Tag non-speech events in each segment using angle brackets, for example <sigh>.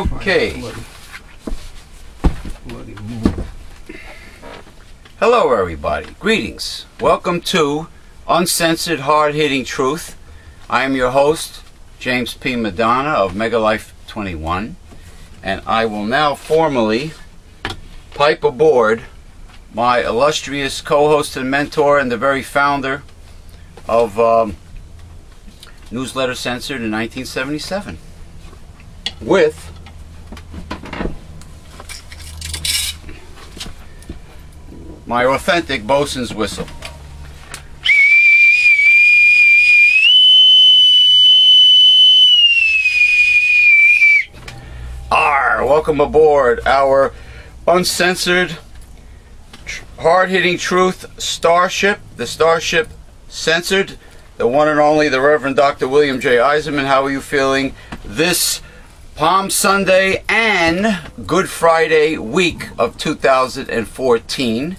Okay. Hello, everybody. Greetings. Welcome to Uncensored Hard Hitting Truth. I am your host, James P. Madonna of Megalife 21, and I will now formally pipe aboard my illustrious co host and mentor and the very founder of um, Newsletter Censored in 1977 with my authentic bosun's whistle. R, welcome aboard our uncensored, hard-hitting truth starship, the starship censored, the one and only, the Reverend Dr. William J. Eisenman. How are you feeling this Palm Sunday and Good Friday week of 2014?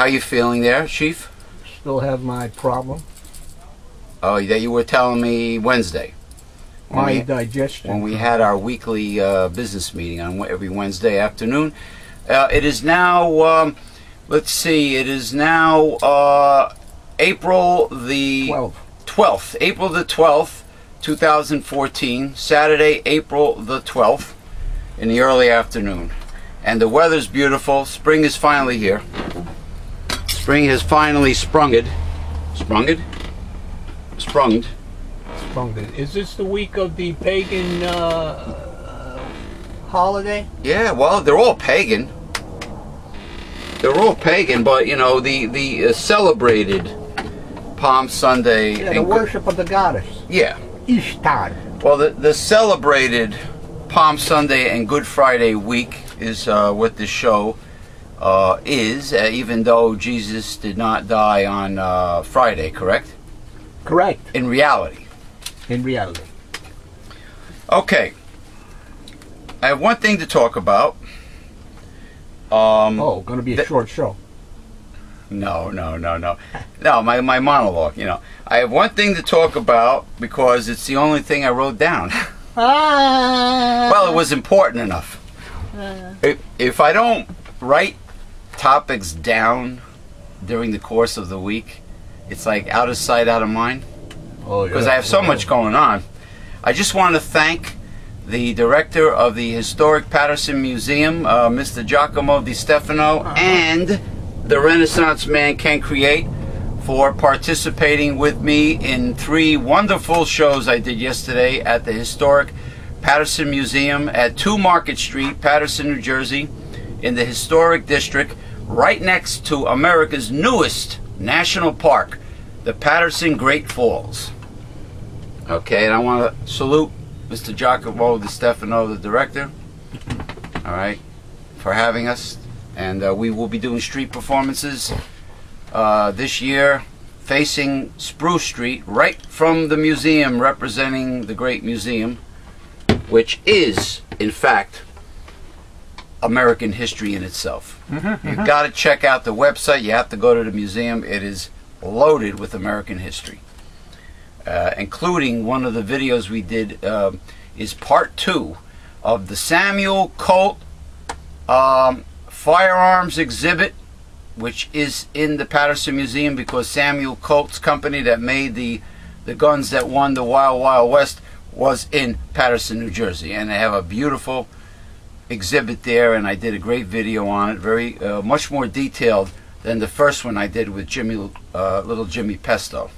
How you feeling there, Chief? Still have my problem. Oh, that you were telling me Wednesday. When My we- digestion. when we had our weekly uh, business meeting on every Wednesday afternoon. Uh, it is now, um, let's see, it is now uh, April the 12. 12th, April the 12th, 2014, Saturday, April the 12th, in the early afternoon. And the weather's beautiful. Spring is finally here. Spring has finally sprung it. Sprung it? Sprunged. Sprung it. Is this the week of the pagan uh, uh, holiday? Yeah, well, they're all pagan. They're all pagan, but you know the the uh, celebrated Palm Sunday. Yeah, the and- worship of the goddess. yeah. Ishtar. Well, the the celebrated Palm Sunday and Good Friday week is uh, what this show uh, is. Uh, even though Jesus did not die on uh, Friday, correct? Correct. In reality. In reality. Okay. I have one thing to talk about. Um, Oh, going to be a Th- short show. No, no, no, no. No, my, my monologue, you know. I have one thing to talk about because it's the only thing I wrote down. <laughs> well, it was important enough. If, if I don't write topics down during the course of the week, it's like out of sight, out of mind Oh, because I have so much going on. I just want to thank the director of the Historic Paterson Museum, uh, Mr. Giacomo Di Stefano, and the Renaissance man Can Create for participating with me in three wonderful shows I did yesterday at the Historic Paterson Museum at 2 Market Street, Paterson, New Jersey, in the Historic District, right next to America's newest national park, the Paterson Great Falls. Okay, and I want to salute Mr. Giacomo Di Stefano, the director. All right, for having us, and uh, we will be doing street performances uh, this year, facing Spruce Street, right from the museum, representing the great museum, which is, in fact, American history in itself. You've got to check out the website. You have to go to the museum. It is loaded with American history uh, including one of the videos we did, um is part two of the Samuel Colt um, firearms exhibit, which is in the Paterson Museum because Samuel Colt's company that made the the guns that won the Wild Wild West was in Paterson, New Jersey, and they have a beautiful exhibit there, and I did a great video on it, very uh, much more detailed than the first one I did with Jimmy, uh, little Jimmy Pesto.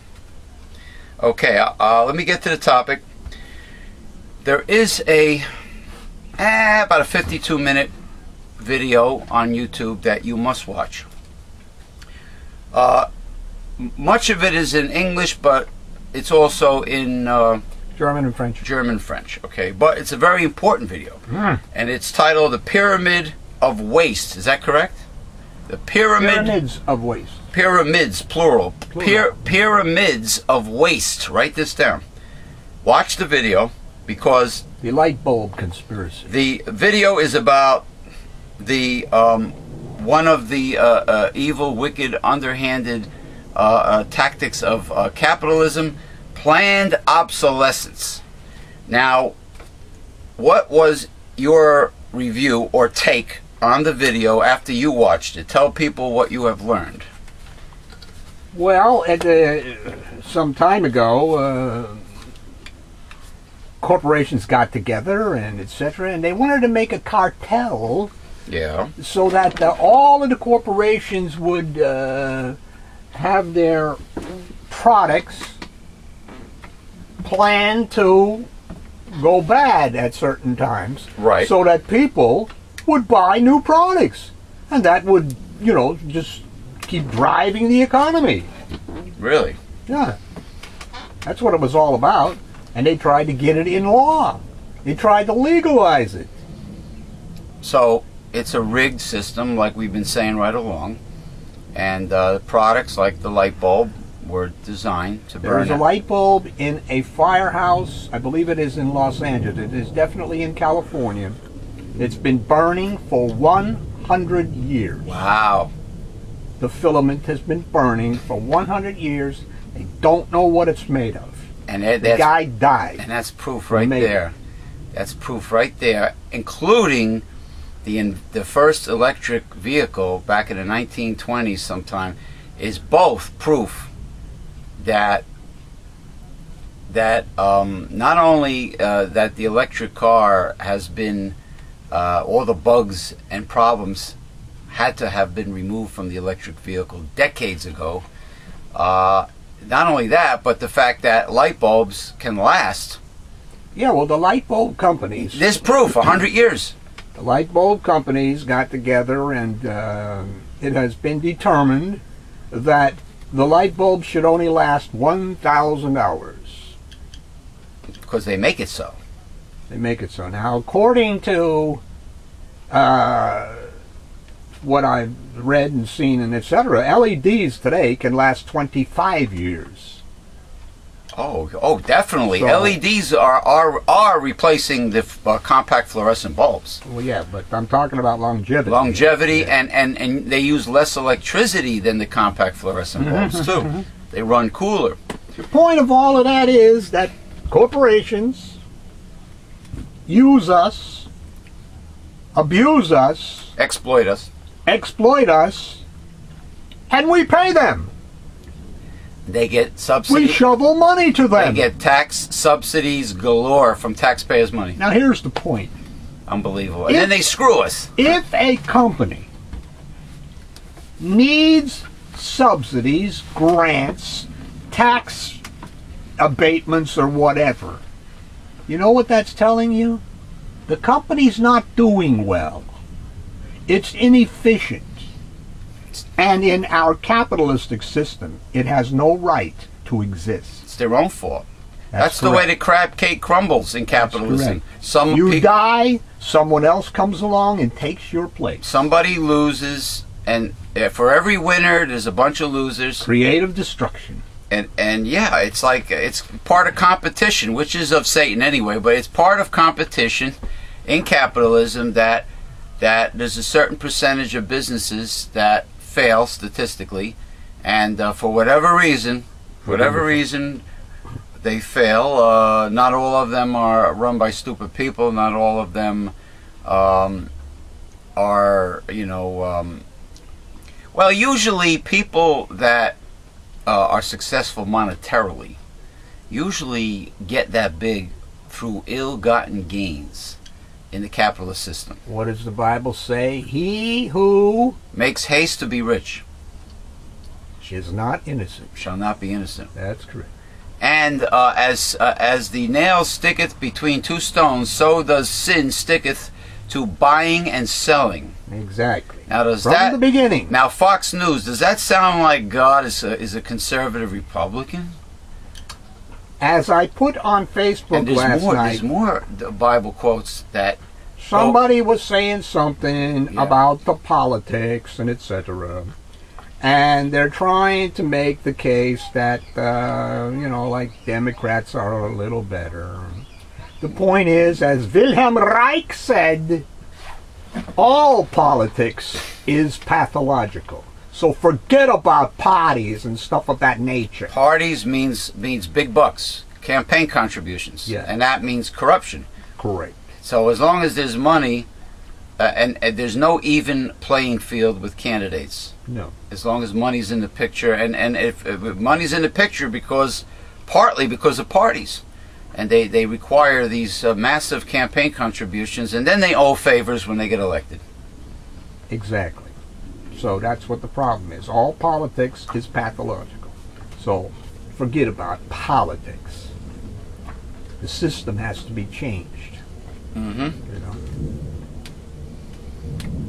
Okay, uh, let me get to the topic. There is a eh, about a 52 minute video on YouTube that you must watch. Uh, much of it is in English, but it's also in uh, German and French. German French. Okay, but it's a very important video, Mm. and it's titled "The Pyramid of Waste." Is that correct? The pyramid Pyramids of waste. pyramids plural, Plural. Pyr- pyramids of waste write this down watch the video because The light bulb conspiracy. the video is about the um, one of the uh, uh, evil wicked underhanded uh, uh, tactics of uh, capitalism planned obsolescence now what was your review or take on the video after you watched it. Tell people what you have learned. Well, at, uh, some time ago, uh, corporations got together and etc. And they wanted to make a cartel Yeah. so that uh, all of the corporations would uh, have their products planned to go bad at certain times, Right. So that people would buy new products, and that would, you know, just keep driving the economy. Really? Yeah, that's what it was all about, and they tried to get it in law. They tried to legalize it. So it's a rigged system, like we've been saying right along, and uh, products like the light bulb were designed to burn. There's a out. light bulb in a firehouse. I believe it is in Los Angeles. It is definitely in California. It's been burning for 100 years. Wow. The filament has been burning for 100 years. They don't know what it's made of. And that, The guy died. and that's proof right there. That's proof right there, including the in, the first electric vehicle back in the 1920s. Sometime is both proof that that um, not only uh, that the electric car has been uh, all the bugs and problems had to have been removed from the electric vehicle decades ago. Uh, not only that, but the fact that light bulbs can last. Yeah, well, the light bulb companies. This proof, 100 years. The light bulb companies got together and uh, it has been determined that the light bulb should only last 1,000 hours. Because they make it so. They make it so. Now, according to uh, what I've read and seen and etc., LEDs today can last 25 years. Oh, oh, definitely. So- LEDs are are are replacing the uh, compact fluorescent bulbs. Well, yeah, but I'm talking about longevity. Longevity, Yeah. and, and, and they use less electricity than the compact fluorescent bulbs, too. They run cooler. The point of all of that is that corporations use us, abuse us, Exploit us. exploit us, and we pay them. They get subsidies. We shovel money to them. They get tax subsidies galore from taxpayers' money. now, here's the point. Unbelievable. And If- then they screw us. If a company needs subsidies, grants, tax abatements, or whatever, you know what that's telling you? The company's not doing well. It's inefficient. And in our capitalistic system, it has no right to exist. It's their own fault. That's, the way the crab cake crumbles in capitalism. Some You die, someone else comes along and takes your place. somebody loses, and uh, for every winner, there's a bunch of losers. Creative destruction. And and yeah, it's like it's part of competition, which is of Satan anyway. But it's part of competition in capitalism that that there's a certain percentage of businesses that fail statistically, and uh, for whatever reason, whatever reason, they fail. Uh, not all of them are run by stupid people. Not all of them um, are, you know. Um, well, usually people that uh, are successful monetarily usually get that big through ill-gotten gains in the capitalist system. What does the Bible say? He who Makes haste to be rich is not innocent. shall not be innocent. That's correct. And uh, as uh, as the nail sticketh between two stones, so does sin sticketh to buying and selling. Exactly. Now does From that the beginning. now Fox News does that sound like God is a, is a conservative Republican? As I put on Facebook last more night, there's more Bible quotes that somebody was saying something Yeah. about the politics and etc. And they're trying to make the case that, uh, you know, like Democrats are a little better. The point is, as Wilhelm Reich said, all politics is pathological. So forget about parties and stuff of that nature. parties means means big bucks, campaign contributions, Yeah. and that means corruption. Correct. So as long as there's money, uh, and, and there's no even playing field with candidates. No. As long as money's in the picture, and and if, if money's in the picture because partly because of parties, and they they require these uh, massive campaign contributions, and then they owe favors when they get elected. Exactly. So that's what the problem is. All politics is pathological. So forget about politics. The system has to be changed. Mm-hmm. You know.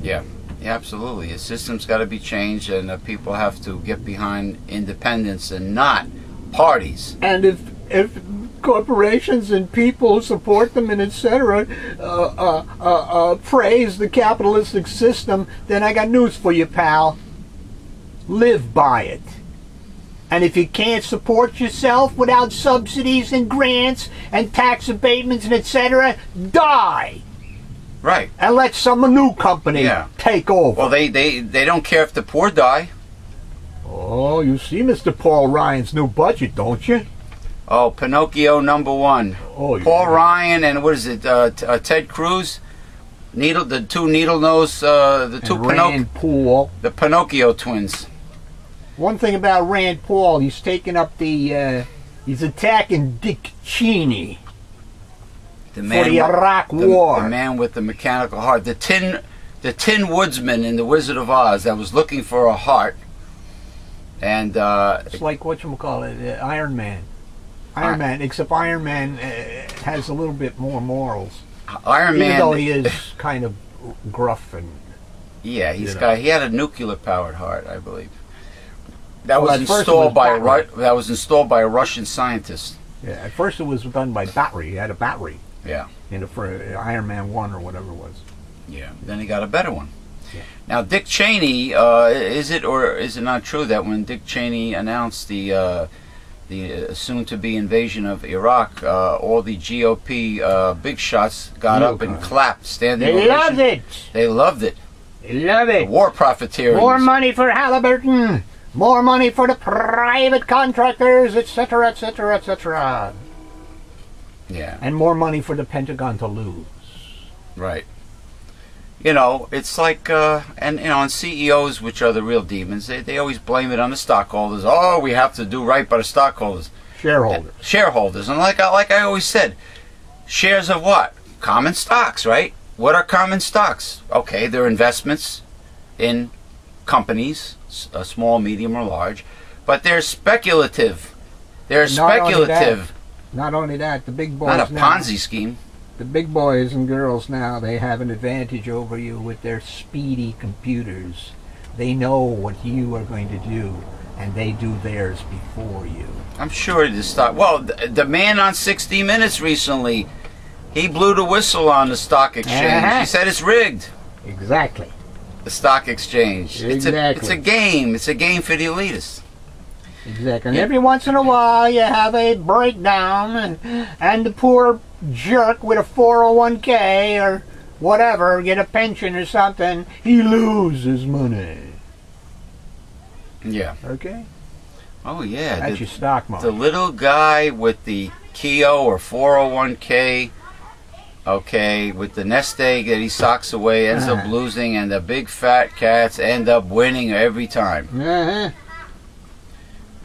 Yeah, Yeah, absolutely. The system's got to be changed, and uh, people have to get behind independence and not parties. And if if corporations and people who support them and etc. Uh, uh, uh, uh, praise the capitalistic system, then I got news for you, pal. Live by it. And if you can't support yourself without subsidies and grants and tax abatements and etc., die Right. and let some new company Yeah. take over. Well, they, they, they don't care if the poor die. oh, you see Mr. Paul Ryan's new budget, don't you? Oh, Pinocchio number one. Oh, Paul. Ryan and what is it? Uh, uh, Ted Cruz. Needle, the two needle nose, uh, the two And Pinoc- Rand Paul. the Pinocchio twins. One thing about Rand Paul, he's taking up the, uh, he's attacking Dick Cheney The man for the Iraq War. the man with the mechanical heart, the tin, the Tin Woodsman in the Wizard of Oz that was looking for a heart, and uh, It's like what you call it, uh, Iron Man. Iron Man, except Iron Man uh, has a little bit more morals, Iron even Man. though he is <laughs> kind of gruff and. Yeah, he's You know. got. He had a nuclear powered heart, I believe. That Well, was at first it installed was by a. Ru- that was installed by a Russian scientist. Yeah, at first it was done by battery. He had a battery Yeah. in the for Iron Man one or whatever it was. Yeah. Then he got a better one. Yeah. Now Dick Cheney, uh, is it or is it not true that when Dick Cheney announced the uh, the uh, soon-to-be invasion of Iraq, uh, all the GOP uh, big shots got up and clapped, standing They ovation. loved it. They loved it. They love it. war profiteering. More money for Halliburton. More money for the private contractors, etc., etc., etc. Yeah. And more money for the Pentagon to lose. Right. You know, it's like, uh, and you know, and CEOs, which are the real demons, they, they always blame it on the stockholders. Oh, we have to do right by the stockholders, Shareholders. shareholders, and like I like I always said, shares of what? Common stocks, right? What are common stocks? Okay, they're investments in companies, uh, small, medium, or large, but they're speculative. They're Not only that, speculative, Not only that, the big boys not a now, Ponzi scheme. The big boys and girls now, they have an advantage over you with their speedy computers. They know what you are going to do, and they do theirs before you. I'm sure the stock. Well, the, the man on 60 Minutes recently, he blew the whistle on the stock exchange. Uh-huh. He said it's rigged. Exactly. The stock exchange. It's a Exactly. it's a game. It's a game for the elitists. Exactly. And Yeah. every once in a while, you have a breakdown, and and the poor jerk with a 401k or whatever, get a pension or something, he loses money. Yeah. Okay? Oh yeah. That's The, your stock market. the little guy with the Keogh or 401k. Okay, with the nest egg that he socks away ends up Uh-huh. losing, and the big fat cats end up winning every time. Uh-huh.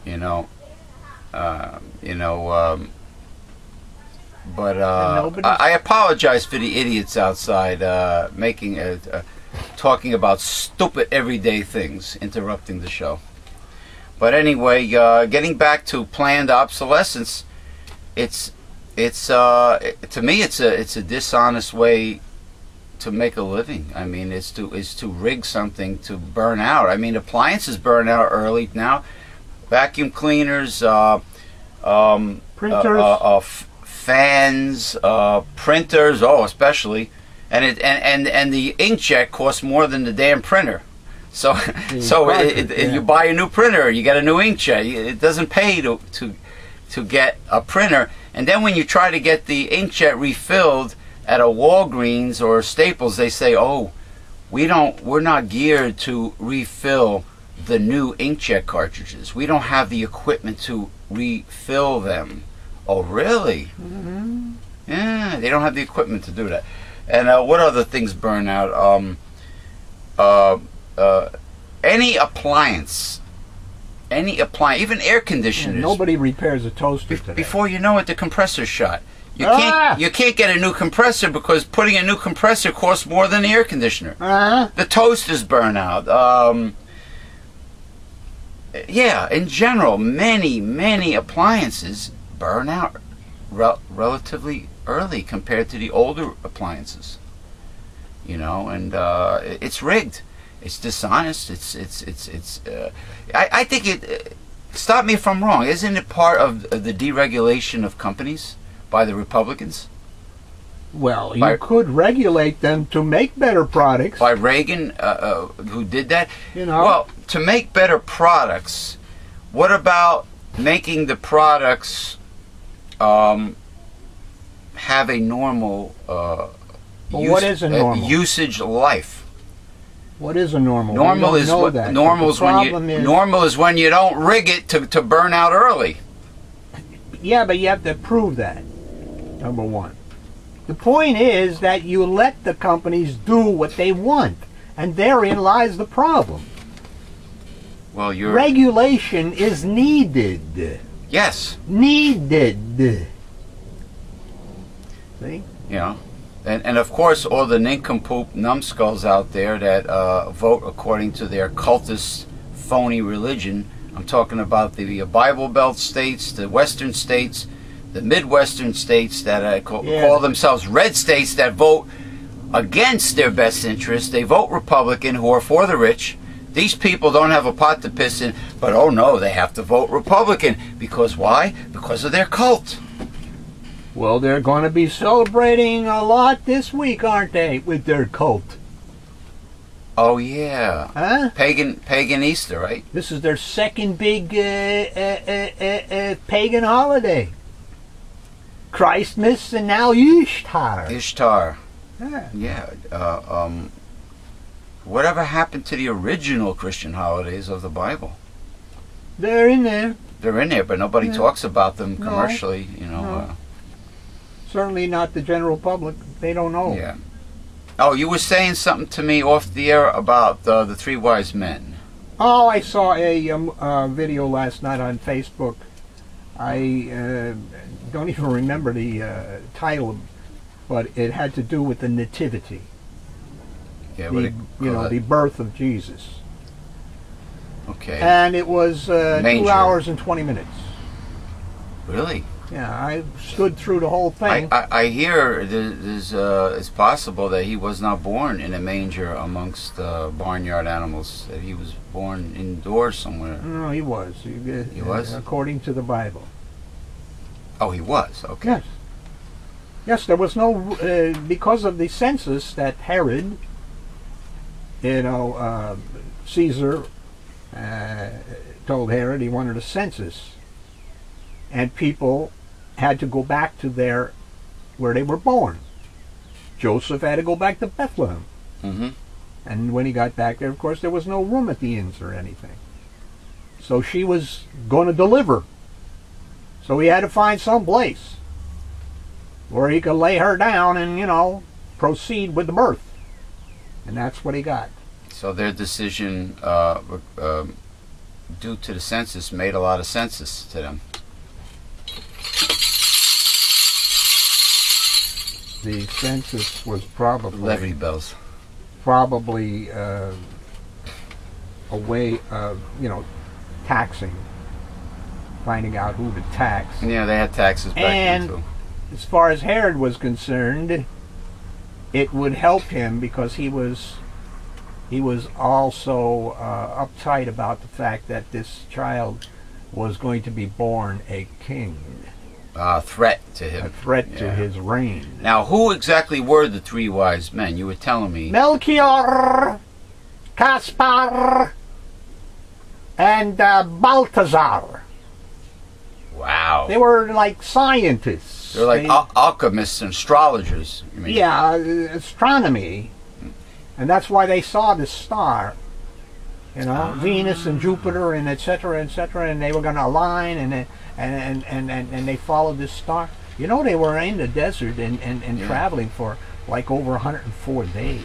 you know uh, you know um, but uh, I, I apologize for the idiots outside uh, making uh uh, talking about stupid everyday things interrupting the show but anyway uh, getting back to planned obsolescence it's it's uh, to me it's a it's a dishonest way to make a living. I mean, it's to is to rig something to burn out. I mean, appliances burn out early now. Vacuum cleaners, uh, um, Printers. uh, uh, fans, uh, printers. Oh, especially, and it and, and and the inkjet costs more than the damn printer. So <laughs> The so it, it, yeah. you buy a new printer, you get a new inkjet. It doesn't pay to to to get a printer. And then when you try to get the inkjet refilled at a Walgreens or Staples, they say, "Oh, we don't. We're not geared to refill the new inkjet cartridges. We don't have the equipment to refill them." Oh, really? Mm-hmm. Yeah, they don't have the equipment to do that. And uh, what other things burn out? Um, uh, uh, any appliance, any appliance, even air conditioners. Nobody repairs a toaster today. before you know it, the compressor's shot. You Ah! can't you can't get a new compressor because putting a new compressor costs more than the air conditioner. Uh-huh. The toasters burn out. Um, yeah, in general, many many appliances burn out rel- relatively early compared to the older appliances. You know, and uh, it's rigged. It's dishonest. It's it's it's it's. Uh, I I think it. Uh, stop me if I'm wrong. Isn't it part of the deregulation of companies by the Republicans? Well, you could regulate them to make better products. by Reagan, uh, uh, who did that. You know. Well, to make better products, what about making the products um, have a normal uh, Well, what is a uh, normal? usage life? what is a normal? Normal is what, that. normal is when you is- normal is when you don't rig it to, to burn out early. Yeah, but you have to prove that. Number one. The point is that you let the companies do what they want, and therein lies the problem. Well, you're Regulation is needed. Yes, Needed. See? you know, and and of course all the nincompoop numbskulls out there that uh, vote according to their cultist, phony religion. I'm talking about the Bible Belt states, the Western states, the Midwestern states that uh, call, Yeah. call themselves red states that vote against their best interests. They vote Republican, who are for the rich. These people don't have a pot to piss in, but oh no, they have to vote Republican because why? Because of their cult. Well, they're going to be celebrating a lot this week, aren't they, with their cult? Oh yeah. Huh? pagan pagan Easter, right? This is their second big uh, uh, uh, uh, uh, pagan holiday. Christmas and now Ishtar. Ishtar. Yeah. Yeah. Uh, um, whatever happened to the original Christian holidays of the Bible? They're in there. They're in there, but nobody Yeah. talks about them No. commercially. You know. No. Uh, Certainly not the general public. They don't know. yeah. Oh, you were saying something to me off the air about uh, the three wise men. Oh, I saw a um, uh, video last night on Facebook. I uh, don't <laughs> even remember the uh, title, but it had to do with the nativity. Yeah. the, you know, that? the birth of Jesus. okay. And it was uh, two hours and 20 minutes. really? Yeah, I stood through the whole thing. I, I hear there's uh, it's possible that he was not born in a manger amongst uh, barnyard animals. That he was born indoors somewhere. no, he was. He, uh, He was? According to the Bible. Oh, he was. Okay. Yes. Yes, there was no, uh, because of the census that Herod, you know, uh, Caesar uh, told Herod he wanted a census. And people had to go back to their, where they were born. Joseph had to go back to Bethlehem. Mm-hmm. And when he got back there, of course, there was no room at the inns or anything. So she was going to deliver. So he had to find some place where he could lay her down and, you know, proceed with the birth. And that's what he got. So their decision, uh, um, due to the census, made a lot of sense to them. The census was probably Levy bells. probably uh, a way of, you know, taxing, finding out who to tax. Yeah, they had taxes back And- then too. as far as Herod was concerned, it would help him because he was he was also uh, uptight about the fact that this child was going to be born a king, A threat to him. a threat to his reign. Now, who exactly were the three wise men? You were telling me. Melchior, Caspar, and uh, Balthazar. Wow. They were like scientists. They're like They- al- alchemists and astrologers. You mean? Yeah, uh, astronomy, and that's why they saw this star. You know, Venus and Jupiter and et cetera, et cetera, and they were going to align, and and, and and and and they followed this star. You know, they were in the desert and and, and Yeah. traveling for like over 104 days.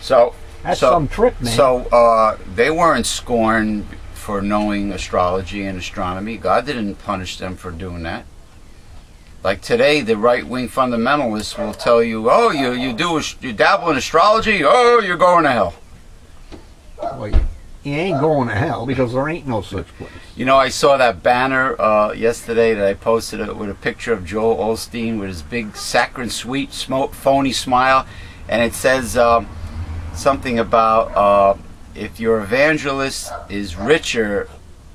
So That's so, some trip, man. So uh, they weren't scorned for knowing astrology and astronomy. God didn't punish them for doing that. Like today, the right-wing fundamentalists will tell you, "Oh, you you do you dabble in astrology. Oh, you're going to hell." Well, you, ain't going to hell because there ain't no such place. You know, I saw that banner uh, yesterday that I posted it with a picture of Joel Osteen with his big saccharine sweet, smoke, phony smile, and it says um, something about uh, if your evangelist is richer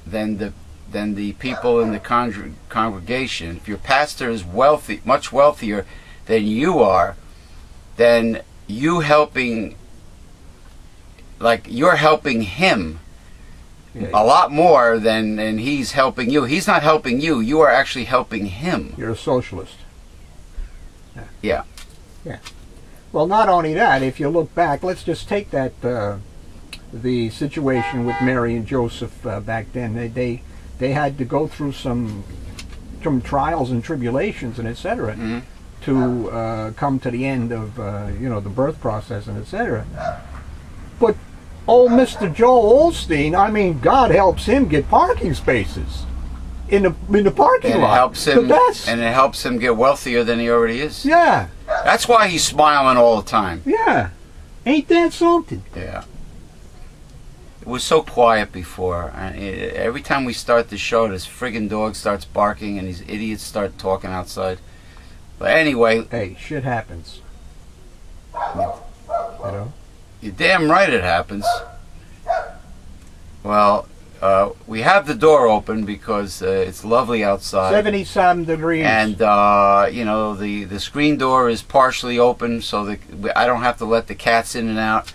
than the than the people in the congr- congregation, if your pastor is wealthy, much wealthier than you are, then you helping, like you're helping him Yeah, a lot more than than he's helping you. He's not helping you. You are actually helping him. You're a socialist. Yeah. Yeah. Well, not only that, if you look back, let's just take that uh, the situation with Mary and Joseph uh, back then. They, they they had to go through some some trials and tribulations and etc. Mhm. to uh, come to the end of uh, you know the birth process and etc. But old Mr. Joel Osteen, I mean, God helps him get parking spaces in the in the parking And it lot. helps The him best. and it helps him get wealthier than he already is. yeah, That's why he's smiling all the time. yeah. Ain't that something? Yeah. It was so quiet before. And every time we start the show, this friggin' dog starts barking and these idiots start talking outside. But anyway, Hey, shit happens. You know? You're damn right it happens. Well, uh, we have the door open because uh, it's lovely outside. 77 degrees. And uh, you know the the screen door is partially open, so that I don't have to let the cats in and out.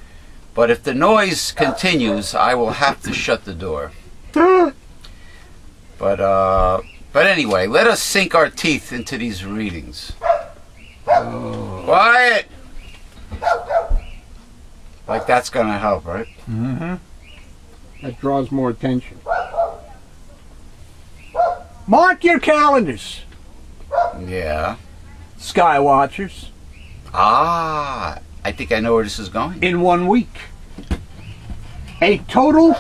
But if the noise continues, I will have to shut the door. But uh, but anyway, let us sink our teeth into these readings. Quiet. Like that's gonna help, right? Mm-hmm. That draws more attention. Mark your calendars, Yeah. Sky Watchers. Ah, I think I know where this is going. In one week, a total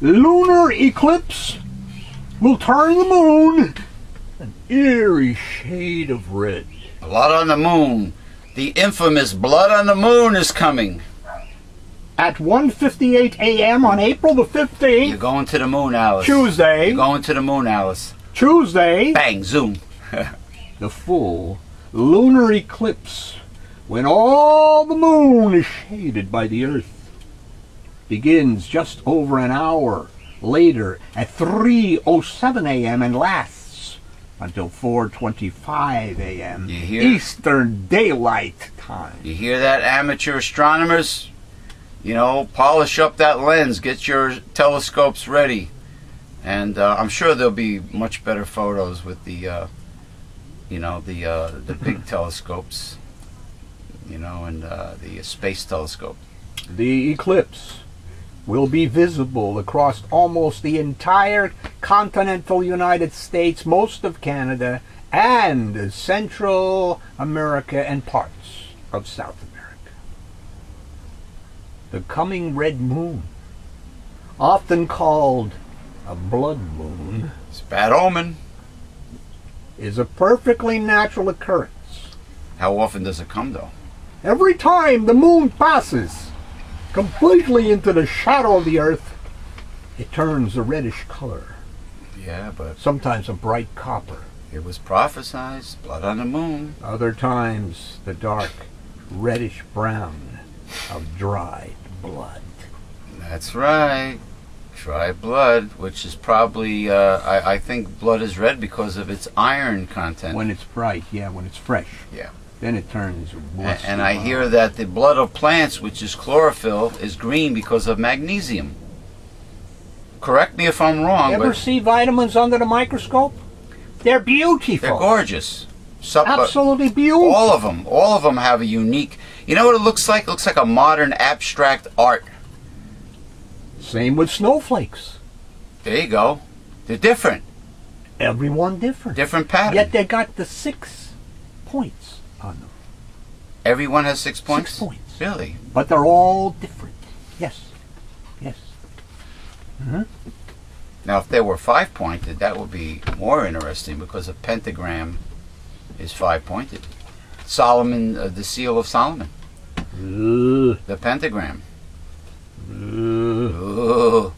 lunar eclipse will turn the moon an eerie shade of red. Blood on the moon. The infamous blood on the moon is coming. At 1:58 a.m. on April the 15th. You're 15th, going to the moon, Alice. Tuesday, You're going to the moon, Alice. Tuesday, Bang, zoom. <laughs> the full lunar eclipse, when all the moon is shaded by the earth, begins just over an hour later at 3:07 a.m. and lasts until 4:25 a.m. Eastern Daylight Time. You hear that, amateur astronomers? You know, polish up that lens. Get your telescopes ready. And uh, I'm sure there'll be much better photos with the, uh, you know, the uh, the big <laughs> telescopes, you know, and uh, the space telescope. The eclipse will be visible across almost the entire continental United States, most of Canada, and Central America and parts of South America. The coming red moon, often called a blood moon, It's a bad omen. is a perfectly natural occurrence. How often does it come, though? Every time the moon passes completely into the shadow of the earth, it turns a reddish color, Yeah, but sometimes a bright copper, it was prophesied. Blood on the moon. other times the dark reddish brown of dried blood. That's right. Dry blood, which is probably, uh, I, I think blood is red because of its iron content. When it's bright, yeah, when it's fresh. Yeah. Then it turns A- blue. and I hear that the blood of plants, which is chlorophyll, is green because of magnesium. Correct me if I'm wrong, Ever but see vitamins under the microscope? They're beautiful. they're gorgeous. Some, Absolutely beautiful. all of them, all of them have a unique. You know what it looks like? It looks like a modern abstract art. Same with snowflakes. There you go. They're different, Everyone different. different pattern. Yet they got the six points on them. Everyone has six points. Six points. Really? But they're all different. Yes. Yes. Now, if they were five pointed, that would be more interesting because a pentagram is five pointed. Solomon, uh, the seal of Solomon, Ugh. the pentagram. Ooh.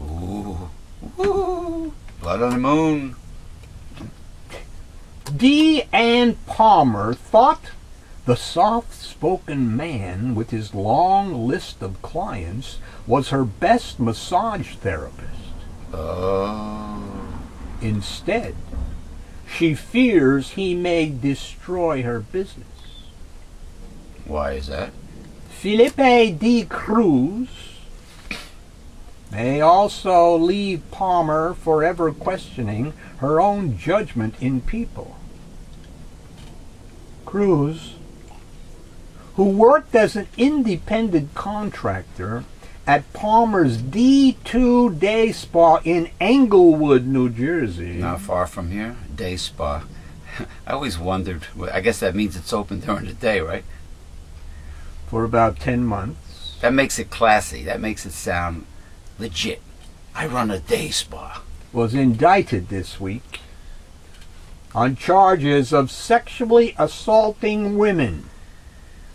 Ooh. Ooh. Blood on the moon. D. Ann Palmer thought the soft-spoken man with his long list of clients was her best massage therapist. Oh. Instead, she fears he may destroy her business. Why is that? Felipe D. Cruz may also leave Palmer forever questioning her own judgment in people. Cruz, who worked as an independent contractor at Palmer's D2 Day Spa in Englewood, New Jersey. Not far from here. Day spa. <laughs> I always wondered. I guess that means it's open during the day, right? For about 10 months. That makes it classy. That makes it sound legit. I run a day spa. was indicted this week on charges of sexually assaulting women.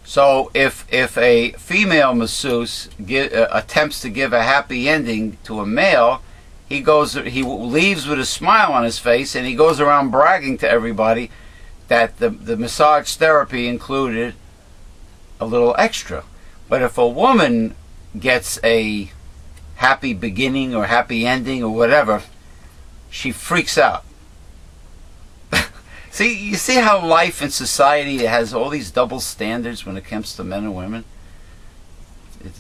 So if if a female masseuse gi- uh, attempts to give a happy ending to a male, he goes he leaves with a smile on his face and he goes around bragging to everybody that the the massage therapy included a little extra. But if a woman gets a happy beginning or happy ending or whatever, she freaks out. See, you see how life and society has all these double standards when it comes to men and women? It,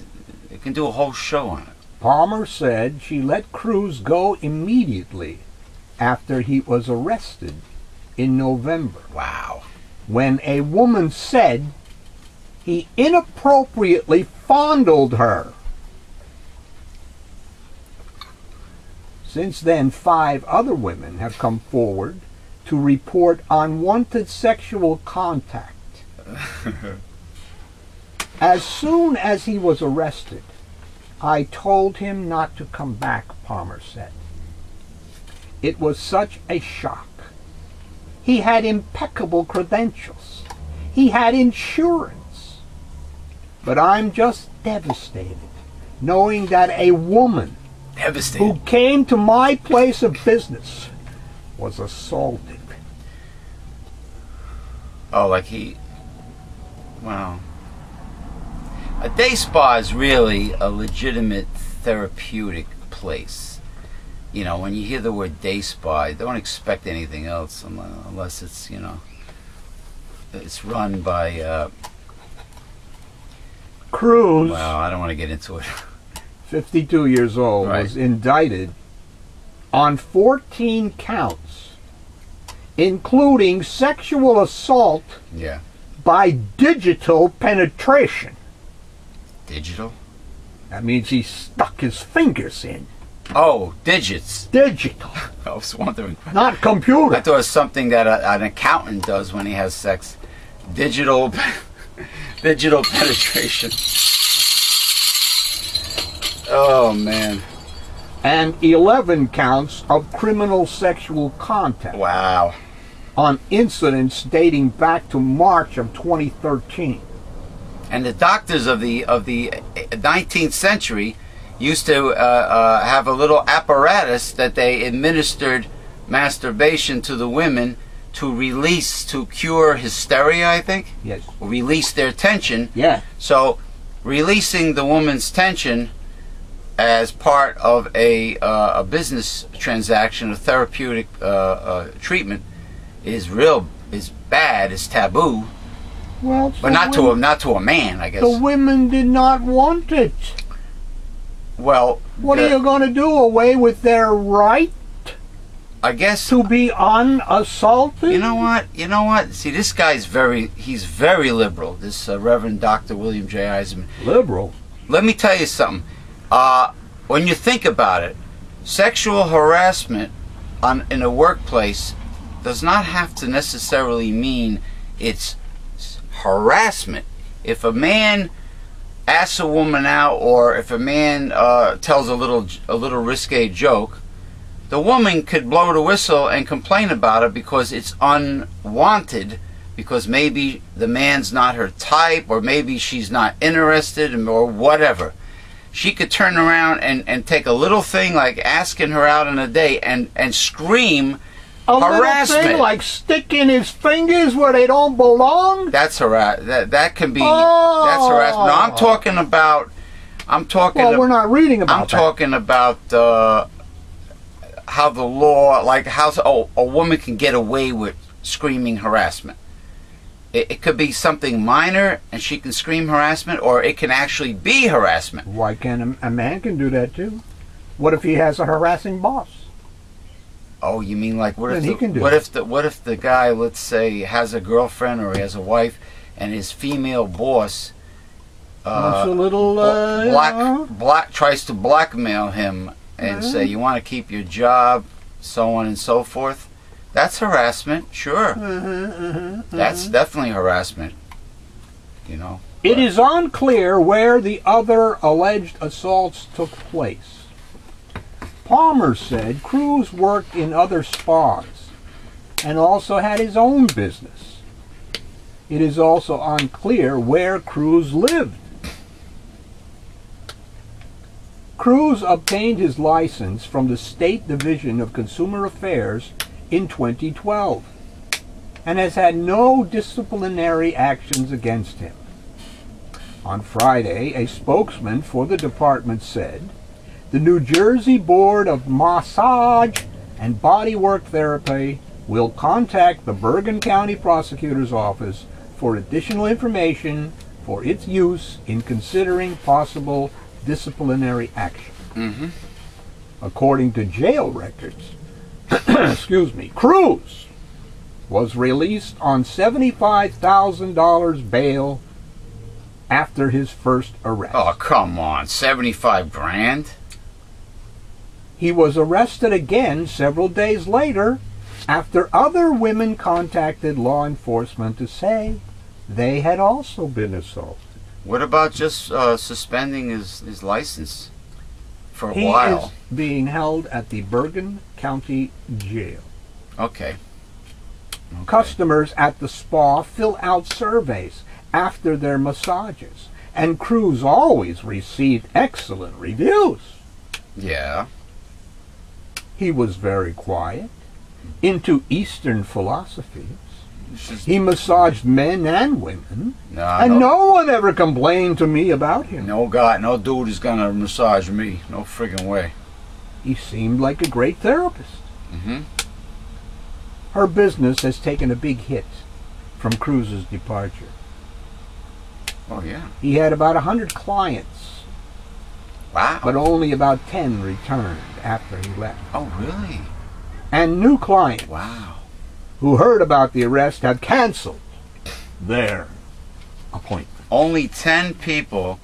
it can do a whole show on it. Palmer said she let Cruz go immediately after he was arrested in November Wow. when a woman said he inappropriately fondled her. Since then, five other women have come forward to report unwanted sexual contact. <laughs> As soon as he was arrested, I told him not to come back, Palmer said. It was such a shock. He had impeccable credentials. He had insurance. But I'm just devastated knowing that a woman devastated. who came to my place of business was assaulted. Oh, like he. Wow. A day spa is really a legitimate therapeutic place. You know, when you hear the word day spa, don't expect anything else unless it's, you know, it's run by, uh, Cruz, well, I don't want to get into it. <laughs> 52 years old, Right. was indicted on 14 counts, including sexual assault yeah. by digital penetration. Digital? That means he stuck his fingers in. Oh, digits. Digital, <laughs> I was wondering. not computer. I thought it was something that a, an accountant does when he has sex. Digital, <laughs> digital penetration. Oh man! And 11 counts of criminal sexual contact Wow. On incidents dating back to March of 2013. And the doctors of the of the 19th century used to uh, uh, have a little apparatus that they administered masturbation to the women to release to cure hysteria. I think Yes. release their tension. Yeah. So, releasing the woman's tension as part of a, uh, a business transaction, a therapeutic uh, uh, treatment, is real, is bad, is taboo, Well, but not to a not to a man, I guess. The women did not want it. well, What the- are you going to do away with their right I guess to be unassaulted? you know what? You know what? See, this guy's very he's very liberal. This uh, Reverend Dr. William J. Eisenman. liberal. let me tell you something. Uh, when you think about it, sexual harassment on, in a workplace does not have to necessarily mean it's harassment. If a man asks a woman out, or if a man uh, tells a little a little risque joke, the woman could blow the whistle and complain about it because it's unwanted. Because maybe the man's not her type, or maybe she's not interested, or whatever she could turn around and, and take a little thing like asking her out on a date and, and scream A harassment. little thing like sticking his fingers where they don't belong. That's harass. That that can be. Oh. That's harassment. No, I'm talking about. I'm talking. Well, ab- we're not reading about I'm that. talking about uh, how the law, like how a, a woman can get away with screaming harassment. It, it could be something minor, and she can scream harassment, or it can actually be harassment. Why can't a, a man can do that too? What if he has a harassing boss? Oh, you mean like what if Then the, he can do what it. if the what if the guy, let's say, has a girlfriend or he has a wife, and his female boss uh, a little uh, black black tries to blackmail him and say you want to keep your job, so on and so forth. That's harassment, sure. Uh-huh, That's definitely harassment. You know. It is unclear where the other alleged assaults took place. Palmer said Cruz worked in other spas and also had his own business. It is also unclear where Cruz lived. Cruz obtained his license from the State Division of Consumer Affairs in 2012 and has had no disciplinary actions against him. On Friday, a spokesman for the department said the New Jersey Board of Massage and Bodywork Therapy will contact the Bergen County Prosecutor's Office for additional information for its use in considering possible disciplinary action. Mm-hmm. According to jail records, <clears throat> excuse me, Cruz was released on $75,000 bail after his first arrest. Oh come on, seventy-five grand. He was arrested again several days later after other women contacted law enforcement to say they had also been assaulted. What about just uh, suspending his, his license for a He while? is being held at the Bergen County Jail. Okay. Okay. Customers at the spa fill out surveys after their massages, and Cruz always received excellent reviews. Yeah. He was very quiet, into Eastern philosophies. He massaged men and women, and no, no one ever complained to me about him. no guy, no dude is gonna massage me. No friggin' way. He seemed like a great therapist. Mm-hmm. Her business has taken a big hit from Cruz's departure. Oh yeah. He had about a hundred clients, Wow. but only about ten returned after he left. oh really? And new clients Wow. who heard about the arrest have canceled their appointment. Only ten people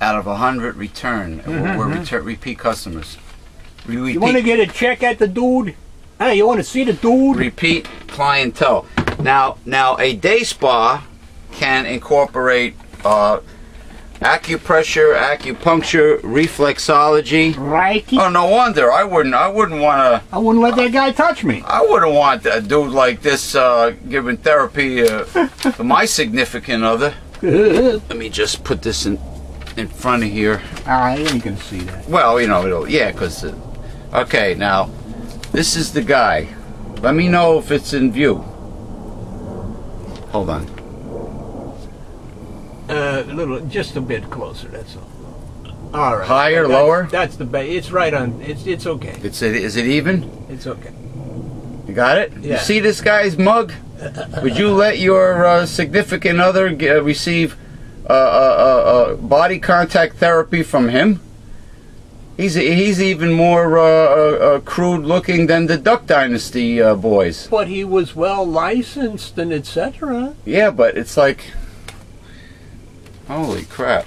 out of a hundred return Mhm, were mhm. return, repeat customers. Re- repeat, You want to get a check at the dude? Hey, you want to see the dude? repeat clientele. Now, now a day spa can incorporate uh, acupressure, acupuncture, reflexology. Right. Oh, no wonder. I wouldn't. I wouldn't want to. I wouldn't let that guy touch me. I wouldn't want a dude like this uh, giving therapy uh, to my significant other. <laughs> Let me just put this in in front of here. Ah, you can see that. Well, you know, it'll, yeah, because. Uh, okay, now, this is the guy. Let me know if it's in view. Hold on. Uh, a little, just a bit closer. That's all. All right. Higher, That's- lower? That's the base. It's right on. It's it's okay. It's is it even? It's okay. You got it? You Yeah. see this guy's mug? Would you let your uh, significant other g- uh, receive uh, uh, uh, uh, body contact therapy from him? He's he's even more uh, uh, uh, crude looking than the Duck Dynasty uh, boys. But he was well licensed and etc. Yeah, but it's like, holy crap!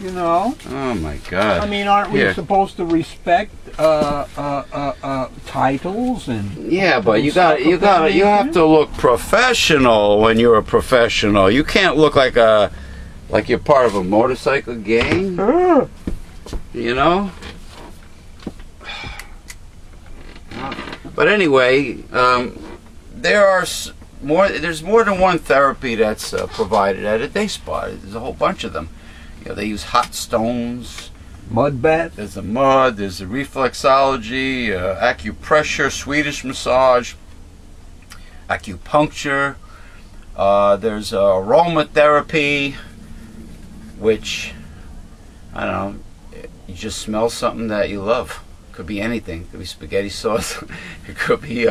You know. Oh my God. I mean, aren't we Here. supposed to respect uh, uh, uh, uh, titles and? Yeah, but you got you got you have to look professional when you're a professional. You can't look like a like you're part of a motorcycle gang, Uh, you know. But anyway, um, there are s- more. There's more than one therapy that's uh, provided at a day spa. There's a whole bunch of them. You know, they use hot stones. mud bath. There's the mud, there's the reflexology, uh, acupressure, Swedish massage, acupuncture. Uh, there's uh, aromatherapy, which I don't know. You just smell something that you love. Could be anything. Could be spaghetti sauce. <laughs> it could be.